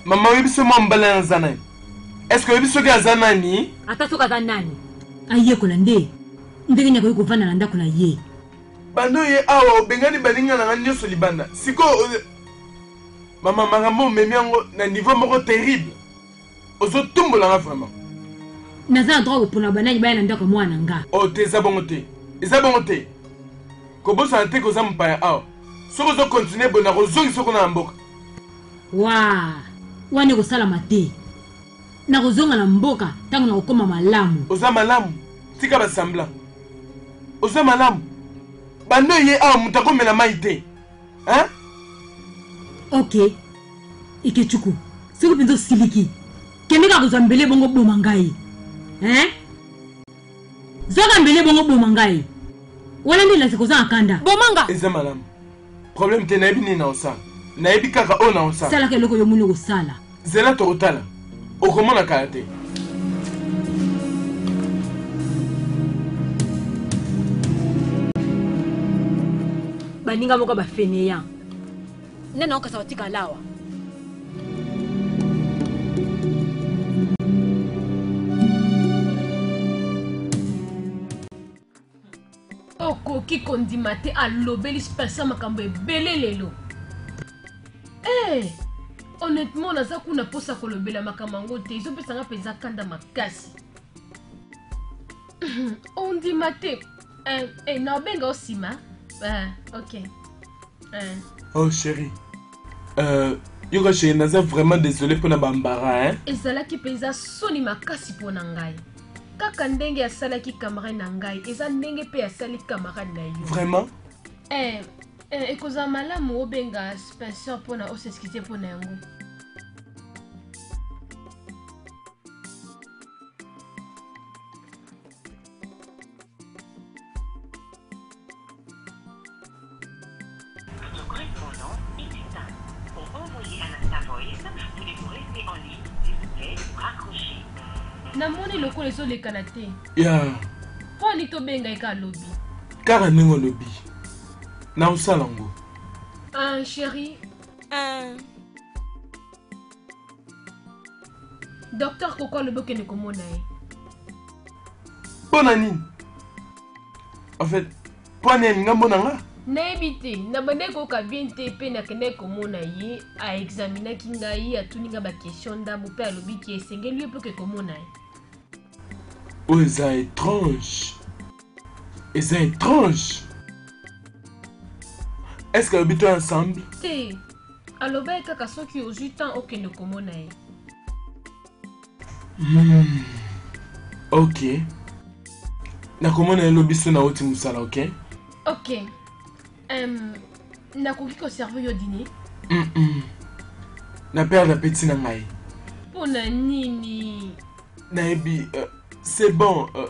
mama oyebi se mwa mobali wana aza nani eske oyebi soki aza nani ata soki aza nani ayekola nde ndenge nini akoki kovanda na ndako na ye Banda oye awa obengani baninga na nga nyonso libanda. Sikoyo mama makambo omemi yango na niveau moko terrible. Ozotumbola nga vraiment. Naza na droit kopona banani baya na ndako ya mwana na nga. Oh te eza bongo te. Eza bongo te. Kobosana te koza mopaya awa. Soki ozo continuer boye nakozongisa kuna na mboka. Waa wana ekosalama te. Nakozonga na mboka tango nakokoma malamu. Oza malamu? Tika ba semblant. Oza malamu? Banda oye awa moto akomela mai te. Hein? Ok. Ikechukwu, soki mpenza osiliki, kende kaka kozwa mbele bongo boma ngai. Hein? Zwaka mbele bongo boma ngai. Wana nde elakisa koza na kanda. Boma nga! Eza malamu. problème te nayebi nini naosala nayebi kaka oyo naosala salaka eloko yo moni okosala zela tokotala okomona kala te baninga moko bafeneya nde naokasa batika lawa Okoki kondima te alobeli Spencer makambo ebele lelo. Eh, honnêtement naza kuna mposa kolobela makambo yango te, ezopesa nga mpenza kanda makasi. Ondima te. Eh, eh, naobenga osima. Eh, ok. Eh. Oh chérie. Euh, yoka chérie, naza vraiment désolé mpo na bambara, hein. Ezalaki mpenza soni makasi mpo na ngai. kaka ndenge asalaki camarade na ngai eza ndenge mpe asali camarade na yo vraiment eh, eh, ekozala malamu obenga spencer mpona oseskize mpo na yango namoni lokola ezolekana te ya mpo ani tobenga ye kaka lobi kaka ndenge olobi nakosala yango Ah, chérie, Ah, Docteur Koko alobi okende komona ye. Mpo na nini? En fait, mpo na nini ngambo na nga? nayebi te nabandaki koyoka bien te mpe nakendaki komona ye aexaminaki ngai atuni ngai bakestion ndambo mpe alobi ke esengeli yo mpe oke komona ye oyo eza étrange eza étrange est ce que alobi to ensemble te aloba ye kaka soki ozwi temps okende komona ye hmm. ok nakomona ye lobi so nauti mosala ok ok um, nakoki koserve yo dine mm -mm. na perde apeti na ngai mpo na nini nayebi uh, c'est bon uh,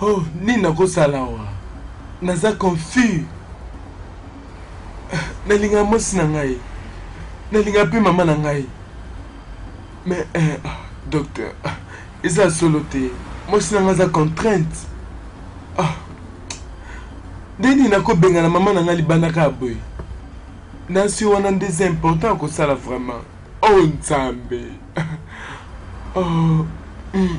oh nini nakosala wa naza confus nalinga mwasi na ngai nalinga mpe mama na ngai Mais eh, ah, docteur, ah, eza solo te. Mwasi na nga aza contrainte. Ah. Ndeni nakobengana mama na nga libandaka ya boye. Nasi wana nde eza important kosala vraiment. Oh Nzambe. Oh. Mm.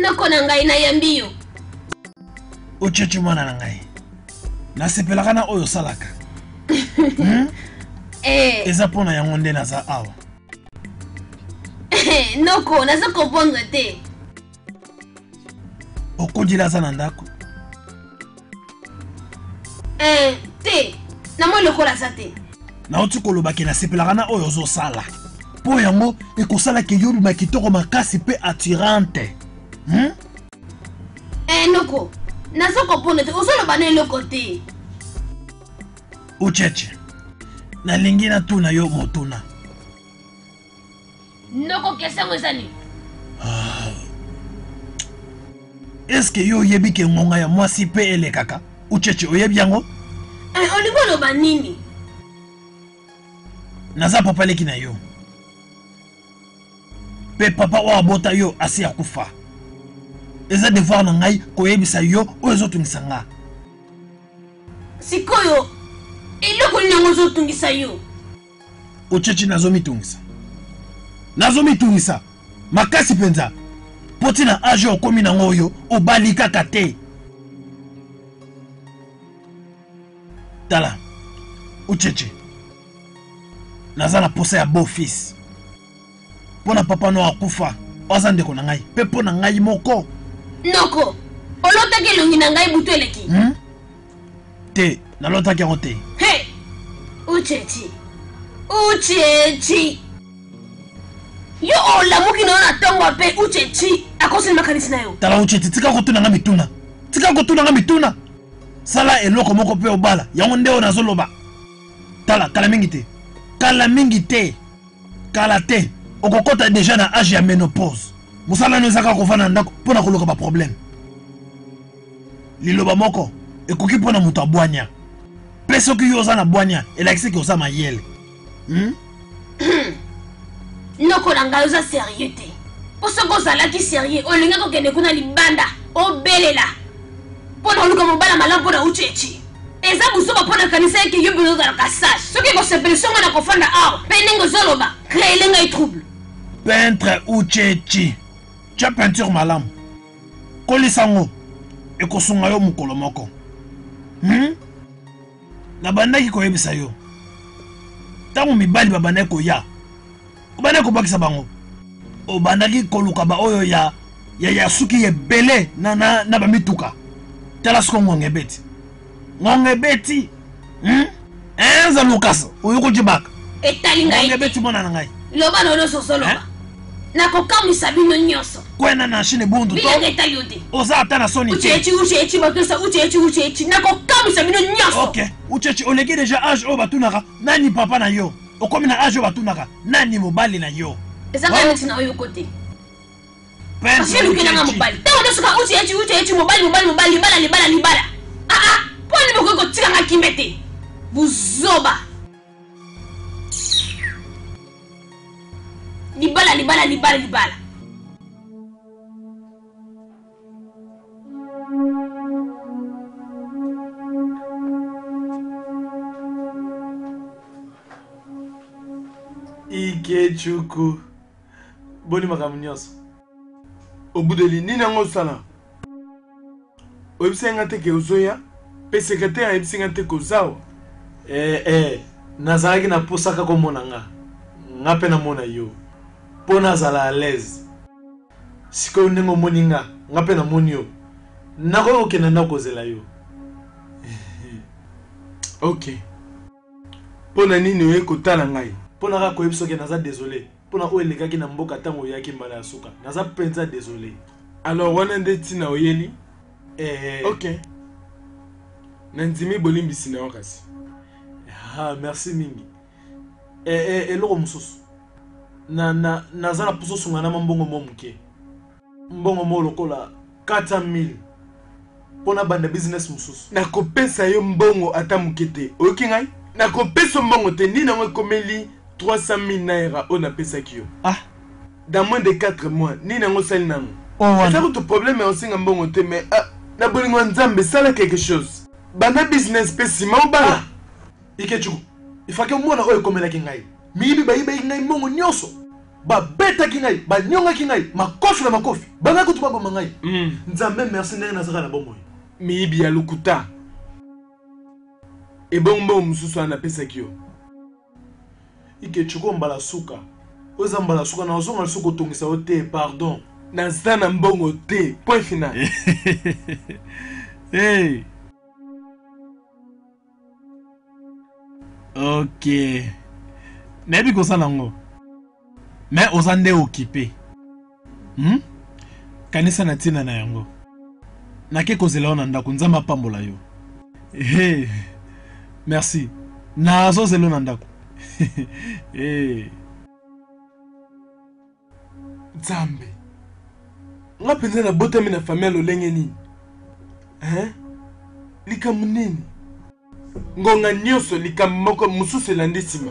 noko na ngai nayambi yo ocecu mwana na ngai nasepelaka na oyo osalaka hmm? eh. eza mpo na yango nde naza awa eh, noko naza kobonga te okodila aza na ndako Eh, te na moi lokola aza te nauti koloba ke nasepelaka na oyo ozosala mpo yango ekosala ke yobima kitoko makasi mpe attirante hmm? eh, noko naza kopona te ozoloba na eloko te uchece nalingi natuna yo motuna Noko kesango ezali. Ah. Est-ce que yo oyebi ke ngonga ya mwasi pe elekaka? Ucheche oyebi yango? Eh, olingi oloba nini? Naza papa leki na yo. Pe papa oyo abota yo asi akufa. Eza devoir na ngai koyebisa yo oyo ezotungisa nga. Sikoyo eloko nini yango ezotungisa yo? Ochechi nazo mitungisa. Nazo mitungisa. Makasi penza. Poti na age okomi na ngoyo obali kaka te. Tala. Ochechi. Naza na posa ya beau fils. mpo na papa no akufa oza ndeko na ngai mpe mpo na ngai moko noko olotaki elongi na ngai butu eleki hmm? te nalotaki yango te he ucheti ucheti yo olamuki na yo na ntongo mpe ucheti akoseli makanisi na yo tala ucheti tika kotuna nga mituna tika kotuna nga mituna sala eloko moko mpe obala yango nde oyo nazoloba tala kala mingi te kala mingi te kala te okokota deja na age ya menopause mosala no ezaka kovanda na ndako mpo na koluka baproblème liloba moko ekoki mpo na moto ya bwania mpe soki yo oza na bwania elakisi ke oza mayele hmm? noko na ngai oza serieux te mpo soki ozalaki serieux olingaki okende kuna libanda obelela mpo na oluka mobala malamu mpo na uchechi Eza buzoba po nakanisaki ke yo mpenza ozalaka sage. Soki ekosepelisa yo ngai nakofanda awa mpe ndenge ozoloba creele ngai trouble. Peintre Uchechi, tya peinture malamu, kolisa yango, ekosunga yo mokolo moko. Hmm? Nabandaki koyebisa yo ntango mibali babandaki koya obandaki kobakisa bango obandaki koluka baoyo ya, ya, ya suki ebele na, na, na bamituka tala siko ngonga ebeti ngonga ebeti hmm? enza eh, lukasa oyoki ojibaka etali ngai ngonga ebeti mwana na ngai loba na nyonso ozoloba eh? nakokamwisa bino nyonso kwena na chine bundu bilanga etali yo te oza ata na soni uchechi uchechi bakristo uchechi uchechi nakokamwisa bino nyonso ok uchechi oleki deja age oyo batunaka nani papa na yo okomi na age oyo batunaka nani mobali na yo ezanga neti na oyo kote aselukelanga mobali ntango nyosoka uti eti uti eti mobali mobali mobali libala libala libala aa ah, ah, mpo nini bokoki kotikanga kimbe te buzoba libala libala libala libala ikechuku boni makambo nyonso obudeli nini yango osala oyebisaki nga te ke ozoya mpe sekretere ayebisi nga te ke ozawa ee eh, eh, nazalaki na mposa kaka omona nga nga mpe namona yo mpo nazala alaise Sikoyo ndenge omoni nga, nga pe namoni yo. Nakoki kokenda ndako kozela yo? Ok. Pona nini oye kotala ngai? Pona kaka koyebisa yo ke naza desole pona oyo elekaki na mboka tango oyaki mbala ya suka. Naza penza desole. Alors wana nde tina oyeli? Ee. Ok. Nandimi bolimbisi na yo kasi. Haa, merci mingi. e, e, eloko mosusu na, na, naza na mposa osunga na mbongo mwa moke mbongo moko lokola 400000 mpo nabanda bizinesi mosusu nakopesa yo mbongo ata moke te oyoki ngai nakopesa mbongo te nini yango ekomeli 300000 naira oyo napesaki yo ah. dans moins de 4 mois nini yango osali nango oh, eza kutu problème ya osenga mbongo te mais ah, na bolingo ya nzambe sala quelque chose banda business mpe nsima obala ah. Ikechukwu, ifake mwana oyo ekomelaki ngai. Miyibi bayibaki ngai mbongo nyonso. Babetaki ngai, banyongaki ngai makofi na makofi. Bangaki kutu baboma ngai. Nzambe merci ndenge nazaka na bomoi. Miyibi ya lokuta. Ebongo mbongo mosusu wana napesaki yo? Ikechukwu, mbala suka. Oyo eza mbala suka, nakozonga lisusu kotungisa yo te. Pardon. Naza na mbongo te. Point final. Hey! ok nayebi kosala yango me oza nde okipe hmm? kanisa na ntina na yango nake kozela yo na ndako nzambe apambola yo hey, merci nazozela yo na ndako hey. Nzambe, nga penza na botami na famille ya lolenge nini hein? Likambo nini? Ngonga nionso likambo moko mosusu elandi sima.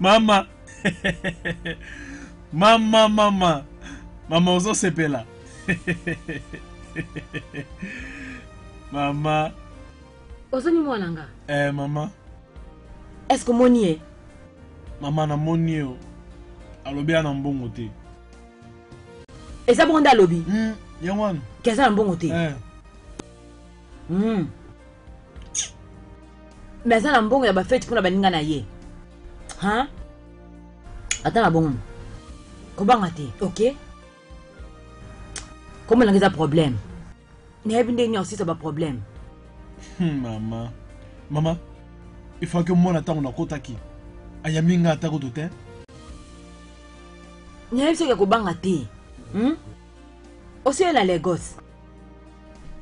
mama mama mama mama ozosepela mama ozongi mwana nga eh, mama eske omoni ye mama namoni ye alobi ya na mbongo te eza bongo nde alobi mm, yango wana ke aza na mbongo te eh. Mm. Mais aza na mbongo ya ba fete mpona baninga na ye. Hein? Ata na bongo. Kobanga te, ok? Comment nanga eza problème? Nayebi ndenge nini osisa ba problème. Hmm, mama. Mama, il faut que mwana ntango nakotaki ayambi ngai ata kutu te. Nayebi soki ya kobanga te. Hmm? Osi ye na Lagos.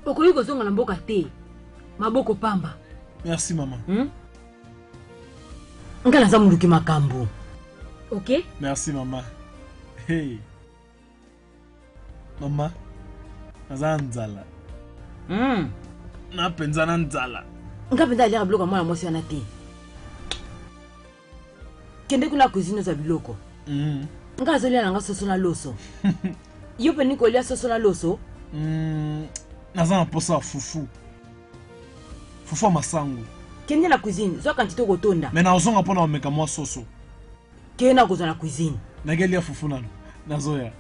okoki kozonga na mboka te maboko pamba merci mama hmm? ngai naza moluki makambo ok merci mama hey. mama naza na nzala mm. na mpenza na nzala ngai mpenza aliaka biloko ya mwana mwasi wana te kende kuna cuisine ozwa biloko mm. nga azolia na nga soso na loso yo mpe niko olia soso na loso mm, naza na mposa ya fufu fufu ya masango kende na cuisine zwa kantite okotonda me naozonga mpo na omeka mwa soso kende na kozwa na cuisine nakelia fufu nano nazoya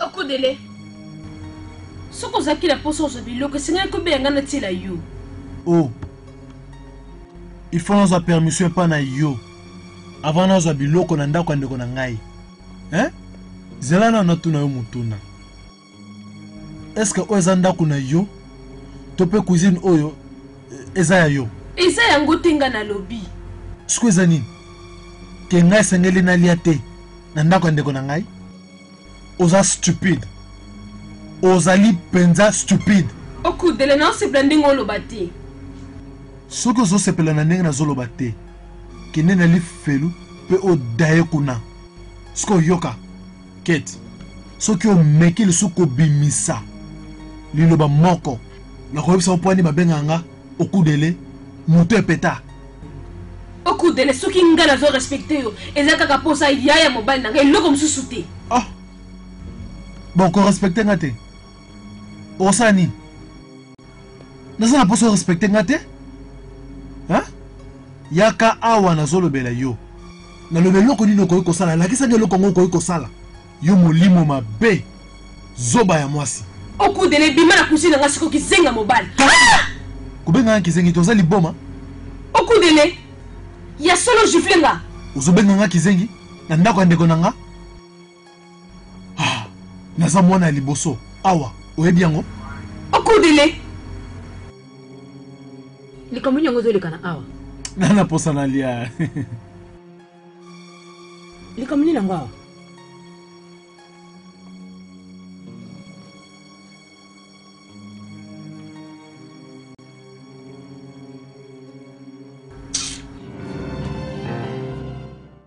okodele soki ozalaki na mposa ozwa biloko esengeli kobela ngai natyela yo o oh. il faut nazwa permission epai na yo avant nazwa biloko na ndako ya ndeko na ngai eh? zela nano natuna yo motuna eske oyo eza ndako na yo to mpe cuisine oyo eh, eza ya yo eza yango te nga nalobi siko eza nini ke ngai esengeli nalia te na ndako ya ndeko na ngai oza stupide ozali mpenza stupide okudele naosepela ndenge oloba te soki ozosepela na ndenge nazoloba te kende na lifelu mpe odaye kuna soki oyoka keti soki omeki lisusu kobimisa liloba moko nakoyebisa mpo ani babengaka nga okudele moto epeta okudele soki nga nazo respecte yo eza kaka mposa ya ya mobali na nga eloko mosusu te ah. bokorespecte nga te osala nini naza na mposa orespecte nga te hein? yaka awa nazolobela yo naloba eloko nini okoki kosala lakisa nde eloko yango okoki kosala yo molimo mabe zoba ya mwasi okudela ebima na kuzini nanga siko kizenga mobali ah! kobenga nga kizengi te oza liboma okudele ya solo jufle nga ozobenga nga kizengi na ndako ya ndeko na nga ah, naza mwana ya liboso awa oyebi yango okudile likambo nini yango ezolekana awa na naposa na lia likambo nini yango awa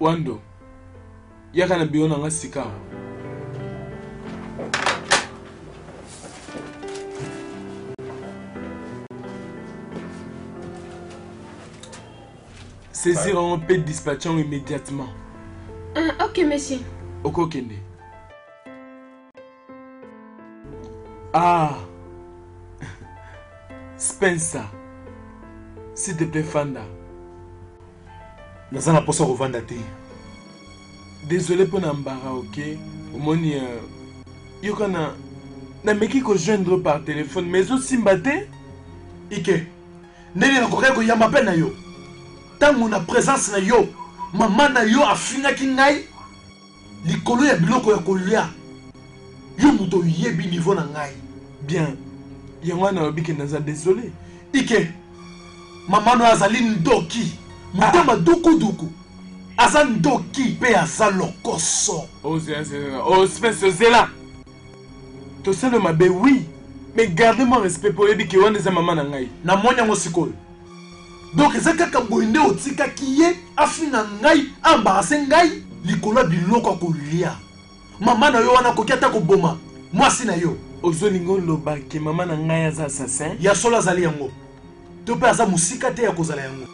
Wando, yaka na biro na nga sikawa. Saisir yango mpe dispatche yango immédiatement. Ah, ok, monsieur. Okokende. Ah Spencer, s'il te plaît fanda. Naza na posa kovanda te. Désolé mpo na mbara, ok? Omoni euh, yoka na nameki ko joindre par téléphone mais ezosimba te. Ike, ndenge nakokaki koyamba mpe na yo ntango na présence na yo mama na yo afingaki ngai likolo ya biloko ya kolia yo moto oyebi niveau na ngai bien yango wana nalobi ke naza desole ike mama no azali ndoki motema ah. dukuduku aza ndoki mpe aza lokoso ospese ozela tosala mabe wi mais garde moi respect mpo oyebi ke wana eza mama na ngai namoni yango sikoyo Donc eza kaka boye nde otikaki ye afina ngai ambarase ngai likolo ya biloko ya kolia mama na yo wana akoki ata koboma mwasi na yo ozolinga oloba ke mama na ngai aza assassin ya solo azali yango to mpe aza mosika te ya kozala yango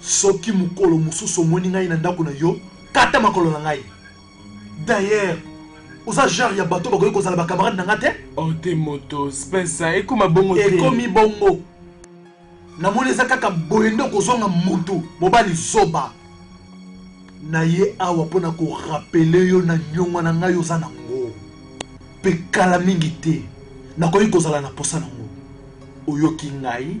soki mokolo mosusu omoni ngai na ndako na yo kata makolo na ngai D'ailleurs, oza genre ya bato bakoki kozala ba camarade na nga te? Oh te moto, spesa ekoma bongo te. Ekomi bongo. Namoni eza kaka boye nde okozonga mutu, mobali zoba. Naye awa mpo na ko rappeler yo na nyongo na ngai oza na ngo. Mpe kala mingi te nakoki kozala na posa na ngo. Oyoki ngai?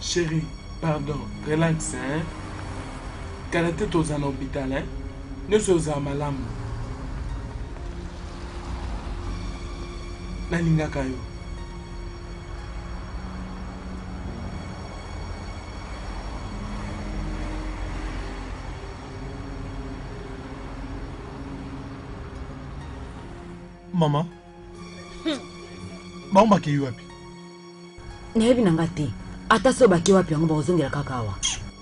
Chérie, pardon, relax, hein? kala te toza na hôpital hein? nyonso ozala malamu nalingaka yo mama bango bakei wapi nayebi na nga te ata soki bakei wapi yango bakozongela kaka awa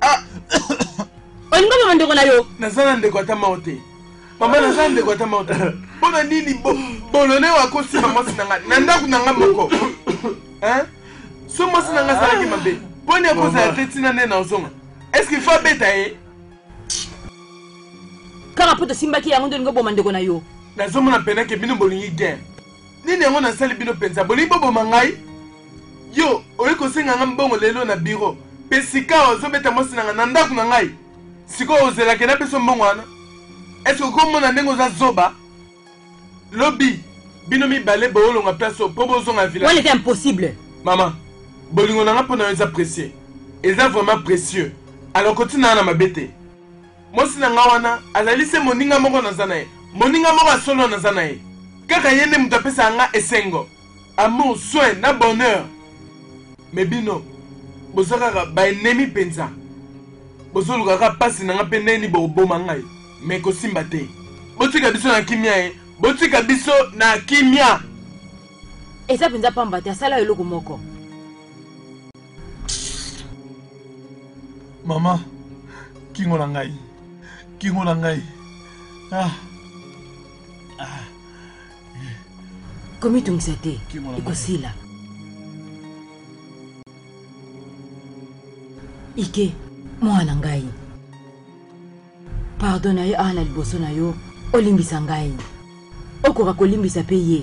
ah. olingi oboma ndeko na yo naza na ndeko ata mao te mama naza na ndeko ata mao te mpo na nini bolone wakosimba mwasi na ngai na ndako na ngai moko so mwasi na ngai asalaki mabe mpo nini akozala te ntina nde naozonga estce il faut abeta ye kaka mpo tosimbaki yango nde olingi oboma ndeko na yo nazomona mpenake bino bolingi guerre Nini yango nasali bino mpenza? Bolingi boboma ngai? Yo, oye kosenga ngai mbongo lelo na biro, mpe sikawa ozobeta mwasi na ngai na ndako na ngai. Sikoyo ozelake napesa mbongo wana? Eske okomona ndenge oza zoba? Lobi, bino mibale boolonga place oyo mpo bozonga ya village. Wana eza impossible. Mama, bolingo na ngai mpo na yo eza precieux. Eza vraiment precieux. Alors kotina ngai na mabe te. Mwasi na nga wana azali se moninga moko naza na ye, moninga moko ya solo naza na ye. Kaka ye nde moto apesaka nga esengo, amour, soin na bonheur. Mais bino, boza kaka ba ennemis penza. Bozoluka kaka pasi na nga mpe ndenge nini bokoboma ngai, mais ekosimba te. Botika biso na kimia e, botika biso na kimia. Eza penza pamba te, asala yo eloko moko. mama kingo na ngai kingo na ngai ah. ah. komitungisa te ekosila ike mwana ngai Pardon na ye awa na liboso na yo, olimbisa ngai. Okoka kolimbisa pe ye.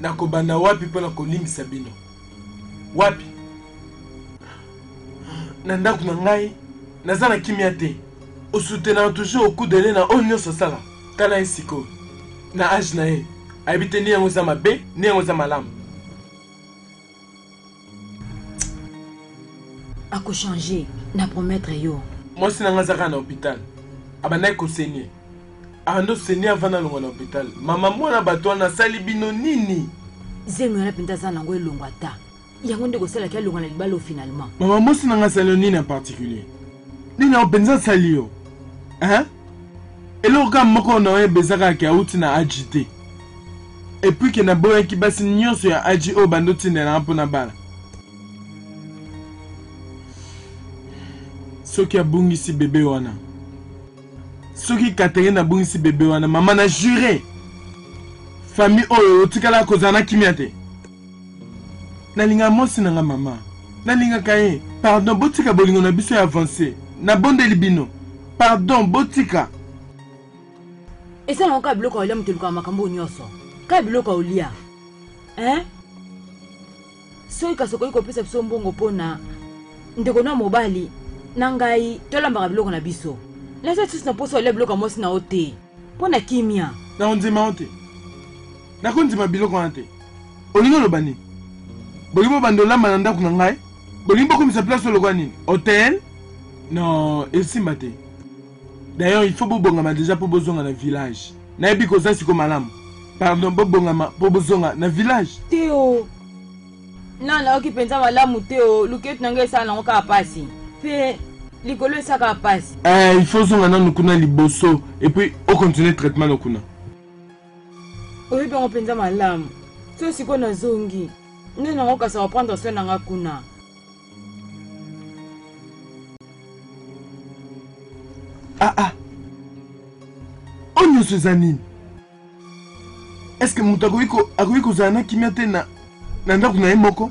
Nakobanda wapi mpo na kolimbisa bino? Wapi? Na ndako na ngai, naza na kimia te. O soutenaka toujours au coup de nez na oyo nionso asala. Tala ye sikoyo. Na age na ye, ayebi te ni yango eza mabe, ni yango eza malamu. akochange na promettre yo mwasi na ngai azaka na hopital abandaki kosenye abandi osenye avanda longwa na hopital mama mwana bato wana asali bino nini zemi wana mpenza aza nango elongo ata yango nde kosalaki alonga na libala finalement mama mwasi na ngai asali yo nini en particulier nini yango mpenza asali yo eloko kaka moko na oyo ebezaka ke auti na agite Et puis que naboyaki basi nyonso ya agi oyo bando tindela nga mpo nabala. Soki abungisi bebe wana. Soki Catherine abungisi bebe wana, mama na jure. Famille oyo otikala kozala na kimia te. Nalinga mwasi na nga mama. Nalingaka ye. Pardon, botika bolingo na biso ya avance. Nabondeli bino. Pardon, botika. esalaka kaka biloko ya kolia moto elukaka makambo oyo nyonso kaka biloko ya kolia eh? soki kasi okoki kopesa biso mbongo mpo na ndeko na mobali na ngai tolambaka biloko na biso naza lisusu na mposa olia biloko ya mwasi na yo te mpo na kimia nakondima yo te nakondima biloko wana te olingi oloba nini bolingi bobanda olamba na ndako na ngai bolingi bokomisa place olokola nini hotel no esimba te D'ailleurs il faut bobongama deja po bozonga na village. Nayebi koza siko malamu. Pardon bobongama po bozonga na village. Te o. Oh. Na nayoki penza malamu te o. Oh. Luketi na ngai esala nango kaka pasi. Pe likolo esaka pasi. Eh il faut zonga nanu kuna liboso et puis o continuer traitement na kuna. Oyebi yango penza malamu. So siko nazongi. Nde nango kasi prendre soin na ngai kuna. ah ah oyo nyonso eza nini eske moto akoki kozala na kimia te na ndako na ye moko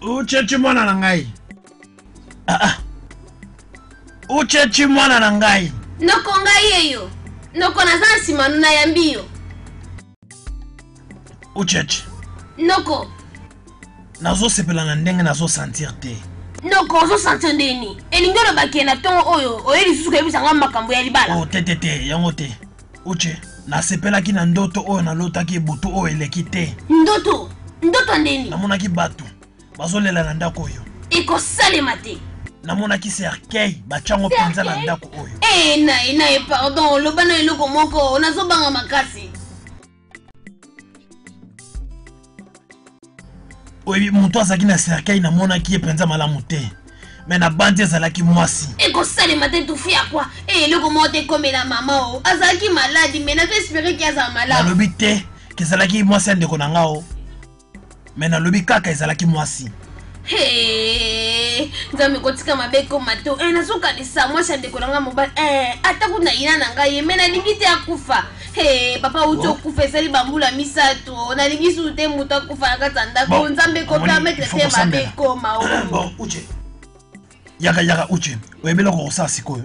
Uchechi mwana na ngai. Ah ah. Uchechi mwana na ngai. Noko ngai yeyo. Noko naza na sima nuna ya mbiyo. Uchechi. Noko. Nazo sepela na ndenge nazo sentir te. Noko ozo sentir ndeni. Elingi oloba ke na tongo oyo oye lisusu koyebisa ngai makambo ya libala. Oh te te te, yango te. Uche, nasepelaki na ndoto oyo nalotaki butu oyo eleki te. Ndoto? Ndoto ndeni? Namonaki bato bazolela na ndako oyo. Ekosalema te. Namonaki cercueil batyango mpenza na ndako oyo. Eh, naye naye, pardon, loba na eloko moko, nazobanga makasi. oyebi moto azalaki na serkei namonaki ye mpenza malamu te me nabanzi ezalaki mwasi ekosalema te tufu ya kwa e eh, eloko moko te ekomela mama o azalaki maladi me nazo espere ki azala malamu nalobi te kezalaki mwasi ya ndeko na nga o me nalobi kaka ezalaki mwasi nzambe kotika mabe ekoma to eh, nazokanisa mwasi ya ndeko na ngai mobali eh, ata kuna yina na ngai ye me nalingi te akufa Hey, papa uti okufa ezali bambula misato nalingi susu te moto akufa na kati ya ndako nzambe ekopermetre te mabe ekoma yaka yaka uche oyebelaka kosala sikoyo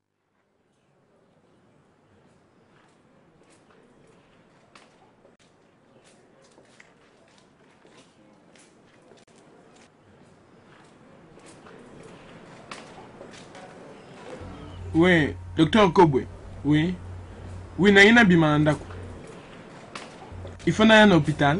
Oui, docteur Kobwe. Oui. Oui, naina bima na ndako. Il faut naya na hôpital.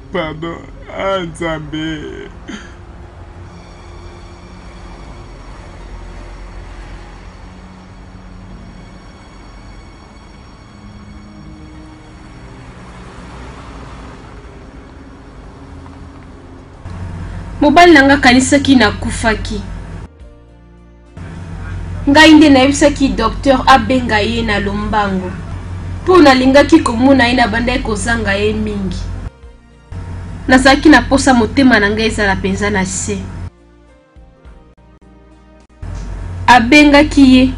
Pardon ah nzambe. Mobali na nga akanisaki nakufaki. Ngai nde nayebisaki docteur abenga ye na lombango mpo nalingaki komona ye, nabandaki kozanga ye mingi. Nazalaki na mposa motema na ngai ezala mpenza na se. Abengaki ye.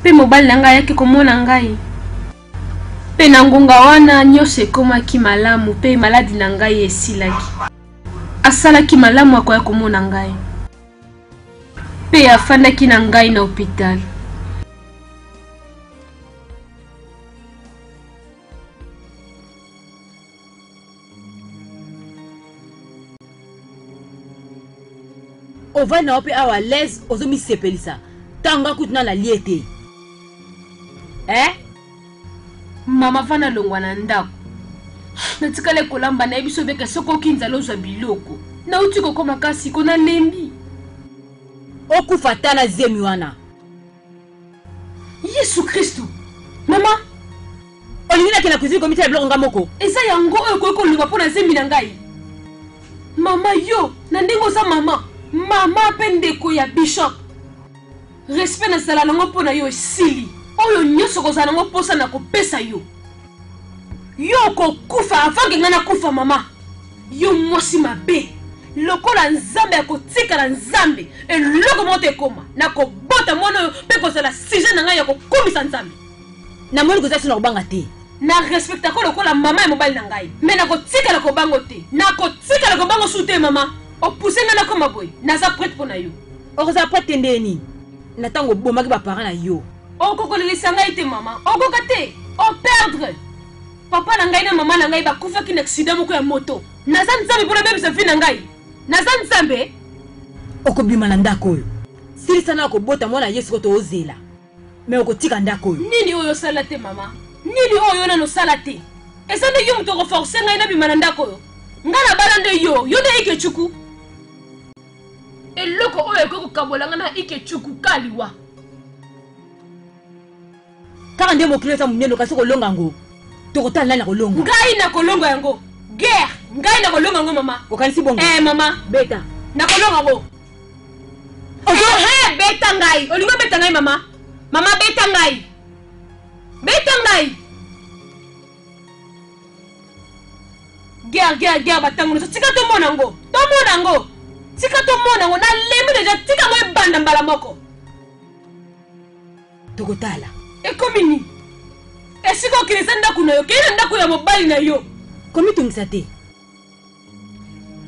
Mpe mobali na ngai ayaki komona ngai. Mpe na ngonga wana nyonso ekomaki malamu mpe maladi na ngai esilaki. Asalaki malamu akoya komona ngai. Mpe afandaki na ngai na hopitale. ovandi na yo mpe awa alaise ozomisepelisa ntango nga kutu na nalie te eh? mama vana longwa na ndako natikala ekolamba nayebi so obeke soki okinzala ozwa biloko nauti kokoma kasi ko nalembi okufa ata na zemi wana Yesu Kristu. Mama, olingi nakenda cuisine komitela biloko nga moko? Eza yango oyo okoki koloba mpo na zemi na ngai? Mama yo, na ndenge oza mama, mama mpe ndeko ya bishop, respect nazala nango mpo na yo esili. Oyo nyonso okozala nango mposa nakopesa yo. yo okokufa avant ke ngai nakufa mama yo mwasi mabe lokola nzambe ya kotikala nzambe eloko moko te ekoma nakobota mwana oyo mpe kozala sujet na ngai ya kokumisa nzambe namoni kozalisi na kobanga te na respecta ko lokola mama ya mobali na ngai me nakotikala kobango te nakotikala kobango su te mama opuse ngai nakoma boye naza prete mpo na yo okozala prete te ndeni na ntango obomaki baparent na yo okokolelisa ngai te mama okoka te operdre papa na ngai na mama na ngai bakufaki na aksida moko ya moto naza nzambe mpo nabebisa vi na ngai naza nzambe okobima na ndako oyo silisa na okobota mwana yesu ko toozela me okotika ndako oyo nini oyo osala te mama nini oyo yo nano osala te eza nde yo moto okoforce ngai nabima na ndako oyo ngai nabala nde yo yo nde ikecuku eloko oyo ekoki kokabola nga na ike cuku kaliwa kaka nde mokili eza monene okasi kolonga yango tokotala nani akolonga ngai nakolonga yango guerre ngai nakolonga yango mama okanisi bongo eh mama beta nakolonga yango ehe beta ngai olingi obeta ngai mama mama beta ngai beta ngai guerre guerre guerre batango nyonso tika tomona yango tomona yango tika tomona yango nalembi deja tika yango ebanda mbala moko tokotala ekomi nini esika okilisa ndako na yo kei na ndako ya mobali na yo komitungisa te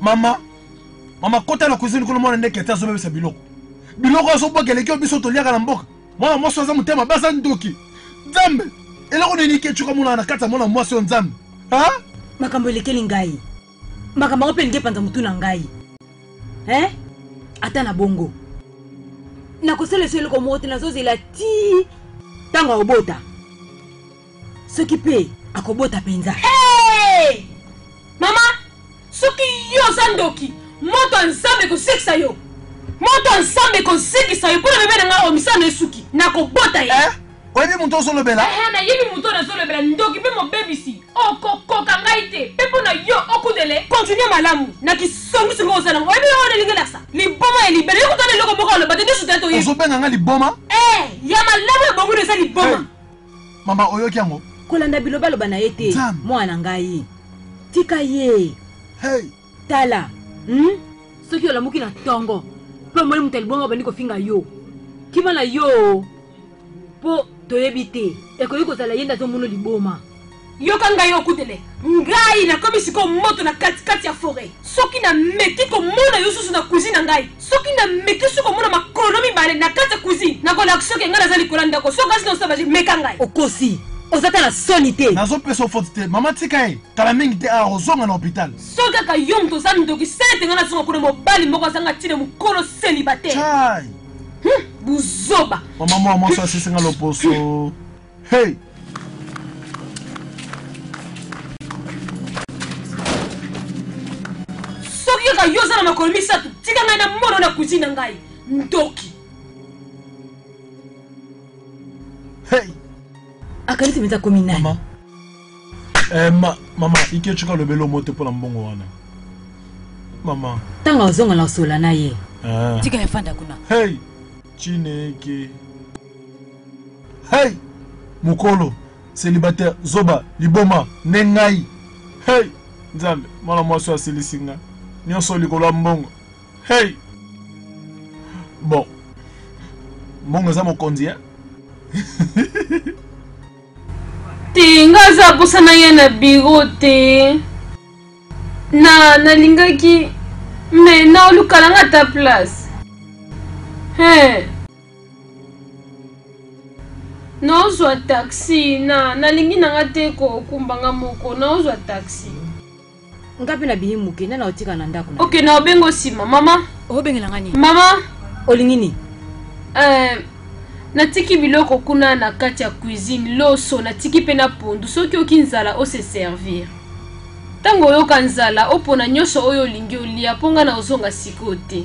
mama mama kota na cuisine kuna mwana ndeke ati azobebisa biloko biloko azobwaka eleki oyo biso toliaka na mboka mwana mwasi aza motema baza ndoki nzambe eloko nini kecuka monana na kati ya mwana mwasi oyo nzambe makambo elekeli ngai makambo yango mpe elingi epanza motu na ngai e ata na bongo nakosala eso eloko moko te nazozela ti ntango akobota soki mpe akobota mpenza hey! mama soki yo oza ndoki moto ya nzambe ekosekisa yo moto ya nzambe ekosekisa yo mpo na bebe na ngai oyo misano esuki nakobota ye eh? oyebi moto ozolobela eh, nayebi moto oyo nazolobela ndoki mpe mobebisi okokoka ngai te mpe mpo na yo okudele kontinue malamu na kisongisi ngo oza nango oyebi yango nalingi lakisa liboma ya libele yokutana eloko moko aloba te nyonso tatoyebi ozobenga ngai liboma eh, ya malamu ebongulu eza liboma mama oyoki yango kolanda bilobaloba na ye te mwana na ngai tika ye hey. tala hmm? soki olamuki na ntongo mpo omoni moto ya libongo abandi kofinga yo kima na yo mpo toyebi te ekoki kozala ye nde azomono liboma yoka ngai okutele ngai nakomi sikoyo moto na katikati ya foret soki nameki komona yo susu na cuisine na ngai soki nameki susu komona makolo mibale na kati ya cuisine nakolakisa soki ngai naza likolo ya ndako soki asi naosabage meka ngai okosi oza ta na soni te nazopesa ofoti te mama tika ye kala mingi te awa ozonga na hopital soki kaka yo moto oza ndoki sete ngai nazonga kuna mobali moko azanga ntina mokolo selibate buzoba mama mwa mwasi asisinga loposo Hey! Soki kaka yo oza na makolo misato, tika ngai na mono na cuisine na ngai. Ndoki. Hey! Akanisi mpenza komi nani? Mama. Eh, ma, mama, ike choka lobelo mote pona mbongo wana. Mama. Tanga ozonga na sola na ye. Eh. Tika ya fanda kuna. Hey! Chineke. Hey! Mukolo, celibataire, zoba, liboma, nde ngai. Hey! Nzambe, mwana mwasi oyo asilisi nga. Nionso likolo ya mbongo. Hey! Bon. Mbongo eza mokonzi, hein? te nga aza abosana ye na biro te na nalingaki me naolukala nga ta place hey. Naozwa taxi na nalingi na nga te ko kumba nga moko naozwa taxi. Nga pe na bimi muke nana otika na ndako na. Okay na obengo sima mama. Obengela nga nini? Mama. Olingi nini? Euh, natiki biloko kuna na kati ya cuisine loso natiki mpe na pondu soki oki nzala ose servir ntango oyoka nzala opona nyonso oyo olingi olia mpo ngai na ozonga sikoyo te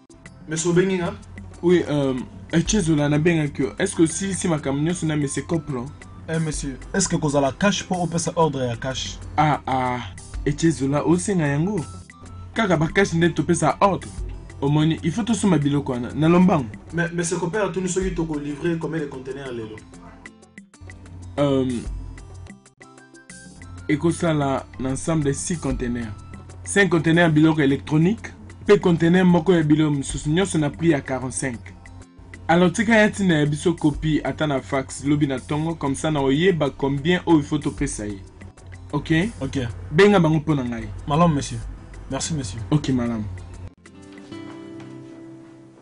mais obengi nga oui euh, echezola nabengaki yo est ce que osilisi makambo nyonso na monsieur coplan eh monsieur est ce que kozala cash mpo opesa ordre ya cash ah ah echezola osenga yango kaka bakashi nde topesa ordre omoni il faut tosomba biloko wana na lombango mais monsieur copere atuni soki tokolivre combien de contenaire lelo euh, ekosala na ensemble 6 contenaire 5 contenaire ya biloko électronique mpe contenaire moko ya biloko mosusu nyonso na prix ya 45 alors tika ya ntina ya biso copie ata na fax lobi na ntongo comme ça na oyeba combien oyo il faut topesa ye ok ok benga bango mpo na ngai malamu monsieur merci monsieur ok malamu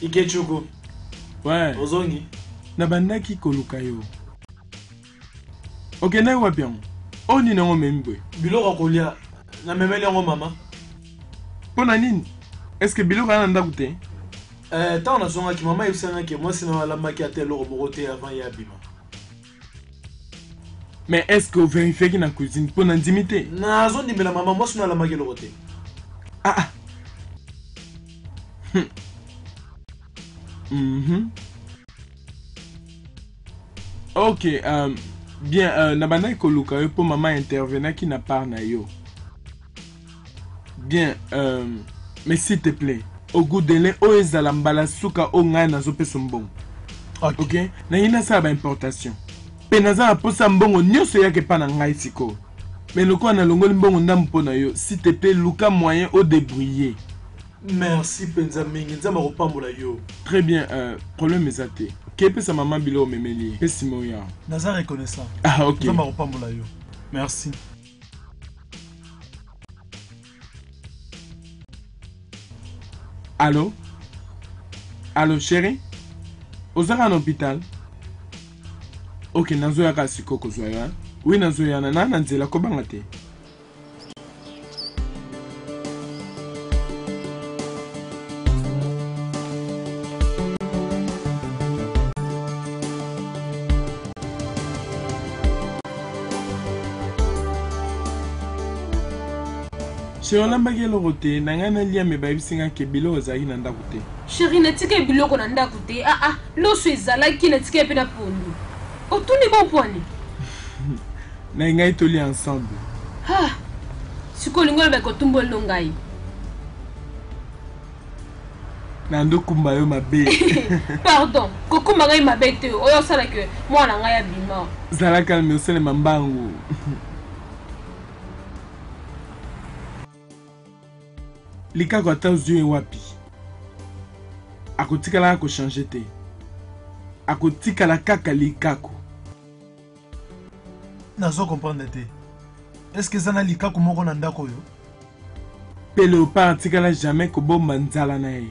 Ikechukwu. Ouais. Ozongi. Nabandaki koluka yo. Okendaki wapi yango? Oyo nini yango omemi boye? Biloko ya kolia. Namemeli yango mama. Mpo na nini? Eske biloko aya na ndako te? Eh, ntango nazongaki mama ayebisaki mwasi na yo alambaki ata eloko moko te avant ye abima. mais est ce que overifiaki na cuisine mpo na ndimi te nazondimela mama mwasi no alamaki eloko te ah, ah. Hmm. Mm -hmm. ok um, bien uh, nabandaki koluka yo mpo mama intervenaki na part na yo bien euh, mais s'il te plaît ogudele oyo ezala mbala suka oyo ngai nazopesa mbongo ok, okay. naye nasala baimportation mpe naza na mposa mbongo nyonso eyaka epa na ngai sikoyo me lokola nalongoli mbongo ndambo mpo na yo si te mpe luka moyen odebrouille merci mpenza mingi nzambe akopambola yo très bien euh, problème eza te kepesa mama bilo omemeli ye mpe simoya naza reconnaissant ah, okay. nzambe akopambola yo merci Allô Allô chérie Oza na hôpital Ok nazoya ka siko kozwa yo. Oui nazoya na na nzela kobanga te. soki olambaki eloko te na ngai nalia me bayebisi ngai ke biloko ezalaki na ndako te sheri natikaki biloko na ndako te aa ah, ah, loso ezalaki natikaki mpe na pondu otuni boponi Na ngai toli ensemble. Ha! Siko olingi oloba ekotumboli no ngai. Na ndo kumba yo mabe. Pardon, kokumba ngai mabe te. Oyo osala que mwana ngai abima. Zala calme osele mambangu. Likako ata ozwi ye wapi? Akotikala ko changer te. Akotikala kaka likako. nazo comprendre te est ce que eza na likaku moko na ndako oyo mpe leopard atikala jamais kobomba nzala na ye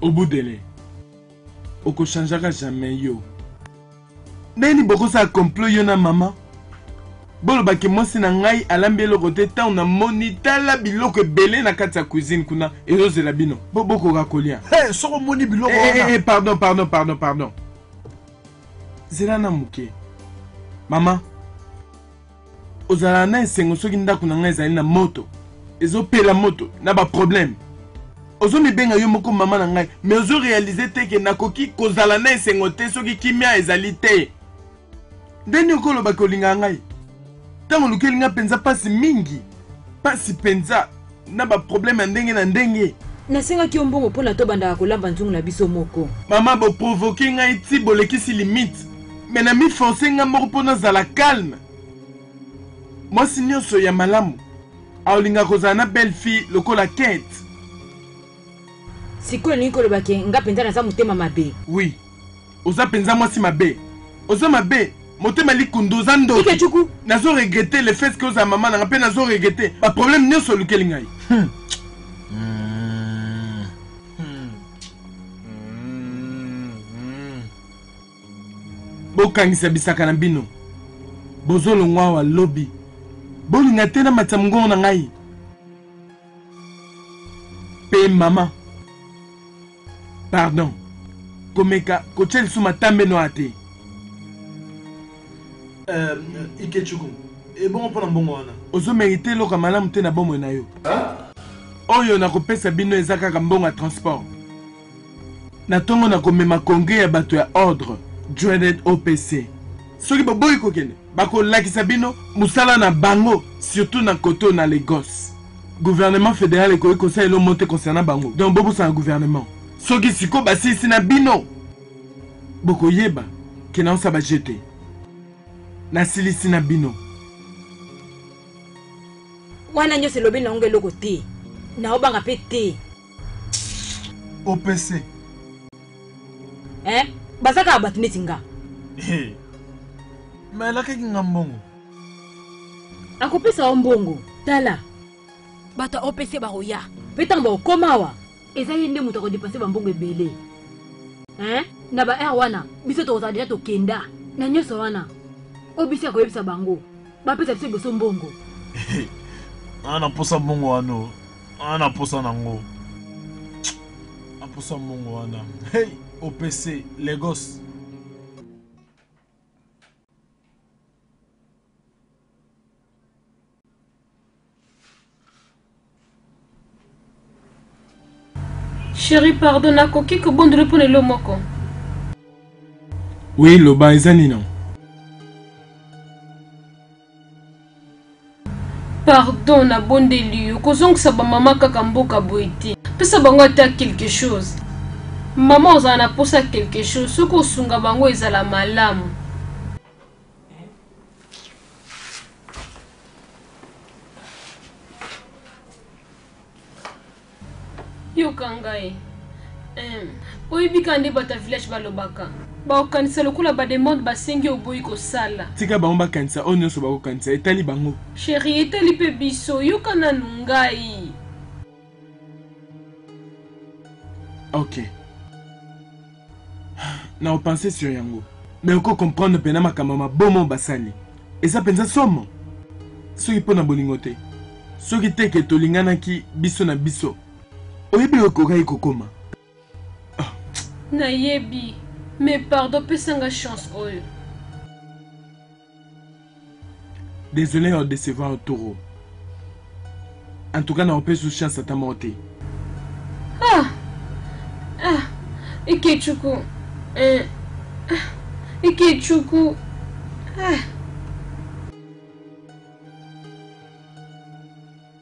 obudele okochangeaka jamais yo ndeni bokosala complot yo na mama bolobaki mwasi na ngai alambi eloko te ntango namoni tala biloko ebele na kati ya cuisine kuna ezozela bino bokoka kolia hey, eh, soko omoni biloko hey, eh, eh, hey, pardon pardon pardon pardon Zela na moke, mama. Ozala na esengo soki ndako na ngai ezali na moto, ezopela moto na ba problème. Ozomibenga yo moko mama na ngai, mais ozo realiser te ke nakoki kozala na esengo te soki kimia ezali te. Ndenge nini okoloba ke olingaka ngai ntango olukeli ngai mpenza mpasi mingi, mpasi mpenza? na ba problème ya ndenge na ndenge nasengaki yo mbongo mpo na tobandaka kolamba nzungu na biso moko mama boprovoke ngai ti bolekisi limite me na miforce ngai moko mpo nazala calme mwasi nyonso ya malamu aolinga kozala na belle fille lokola kate sikoyo olingi koloba ke ngai mpenza naza motema mabe oui Oza penza mwasi mabe. Oza mabe. Motema likundu oza ndoki. Ikechuku. Nazo regretter le fait que oza maman nanga pe nazo regretter ba problème nionso olukeli ngai. Hmm. bokangisa bisaka na bino bozolongwa awa lobi bolinga te na matisa mongongo na ngai Pe maman pardon komeka kotia lisusu matambe noa te euh, ikechuku ebongo mpo na mbongo wana ozomerite eloko ya malamu te na bomoi na yo oyo nakopesa bino eza kaka mbongo ya transport na ntongo na komema congrès ya bato ya ordre joined opc soki boboyi kokende bakolakisa bino mosala na bango surtout na koto na lagos gouvernement fédéral ekoki kosala elo mote concernant bango donc bobosana gouvernement soki sikoyo basilisi na bino bokoyeba ke naosa bajete nasilisi na bino wana nyonso elobi nango eloko te naobanga mpe te opc eh? baza kaka bato neti nga hey. me alakaki nga mbongo akopesa yo mbongo tala bato ya opc bakoya mpe ntango bakokoma awa eza ye nde moto akodepase bambongo ebele eh? na ba aire wana biso tokozala deja tokenda na nyonso wana oyo biso ya koyebisa bango bapesa biso liboso mbongo aa naposa mbongo wana o aa naposa nango naposa mbongo wana hey opc lagos Chérie pardon nakoki kobondela mpo na elo moko Oui loba eza nini yango pardon nabondeli yo kozongisa bamama kaka mboka boye te pesa bango ata quelque chose mama ozala na mposa quelque chose soki osunga bango ezala malamu yoka ngai eh, oyebika nde bato ya village balobaka bakokanisa lokola bademande basengi oboyi kosala tika bango bakanisa oyo nyonso bakokanisa etali bango sheri etali mpe biso yoka nanu ngai ok na opense sur yango me oko comprendre mpena makambo mabomo basali eza mpenza somo soki mpo na bolingo te soki teke tolinganaki biso na biso oyebi oyo ekokaki kokoma Nayebi, mais pardon pesa nga chance oyo. Désolé ya décevant toro. En tout cas na opesa chance ata moko te. Ah. Ah. Ikechuku. Eh. Ah. Ikechuku. Ah.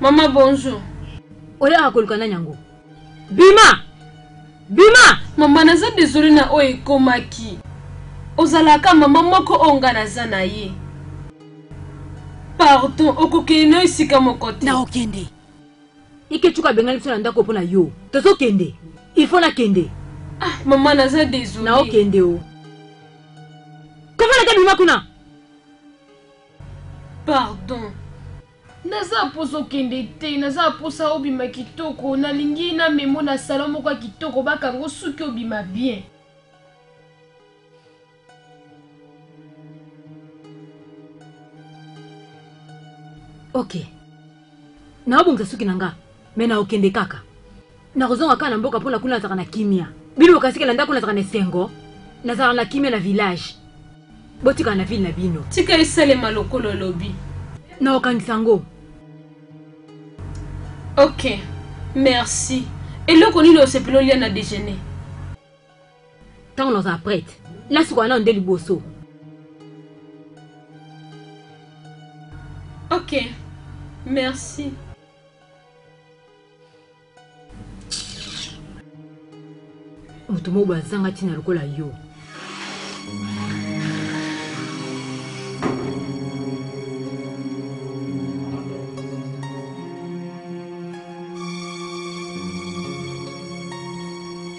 Maman bonjour. Oyaka koluka nani yango? Bima! Bima! Maman naza désolé na oyo ekomaki. Ozalaka maman moko oyo nga naza na ye. Pardon, okokende na yo esika moko te. Nakokende. Ikechukwu abengani biso na ndako mpo na yo. Tozokende. Il faut nakende. Ah, maman naza désolé. Nakokende o. Oh. Kofana te bima kuna. Pardon naza na posa okende te naza na posa obima kitoko nalingi na memo na salon moko ya kitoko bakanga osuki obima bien ok Naobongisa suki na nga, mais naokende kaka. Nakozonga kaka na mboka mpo na kuna nazalaka na kimia. Bino bokanisi ke na ndako nazalaka na esengo? Nazalaka na kimia na village. Botikala na ville na bino. Tika esalema lokola olobi. Naokangisa yango. Ok, merci. Eloko nini osepeli olia na dejeuner? Tango naza prête. Na suka nao nde liboso. Ok. Merci. Moto moko azanga tina lokola yo.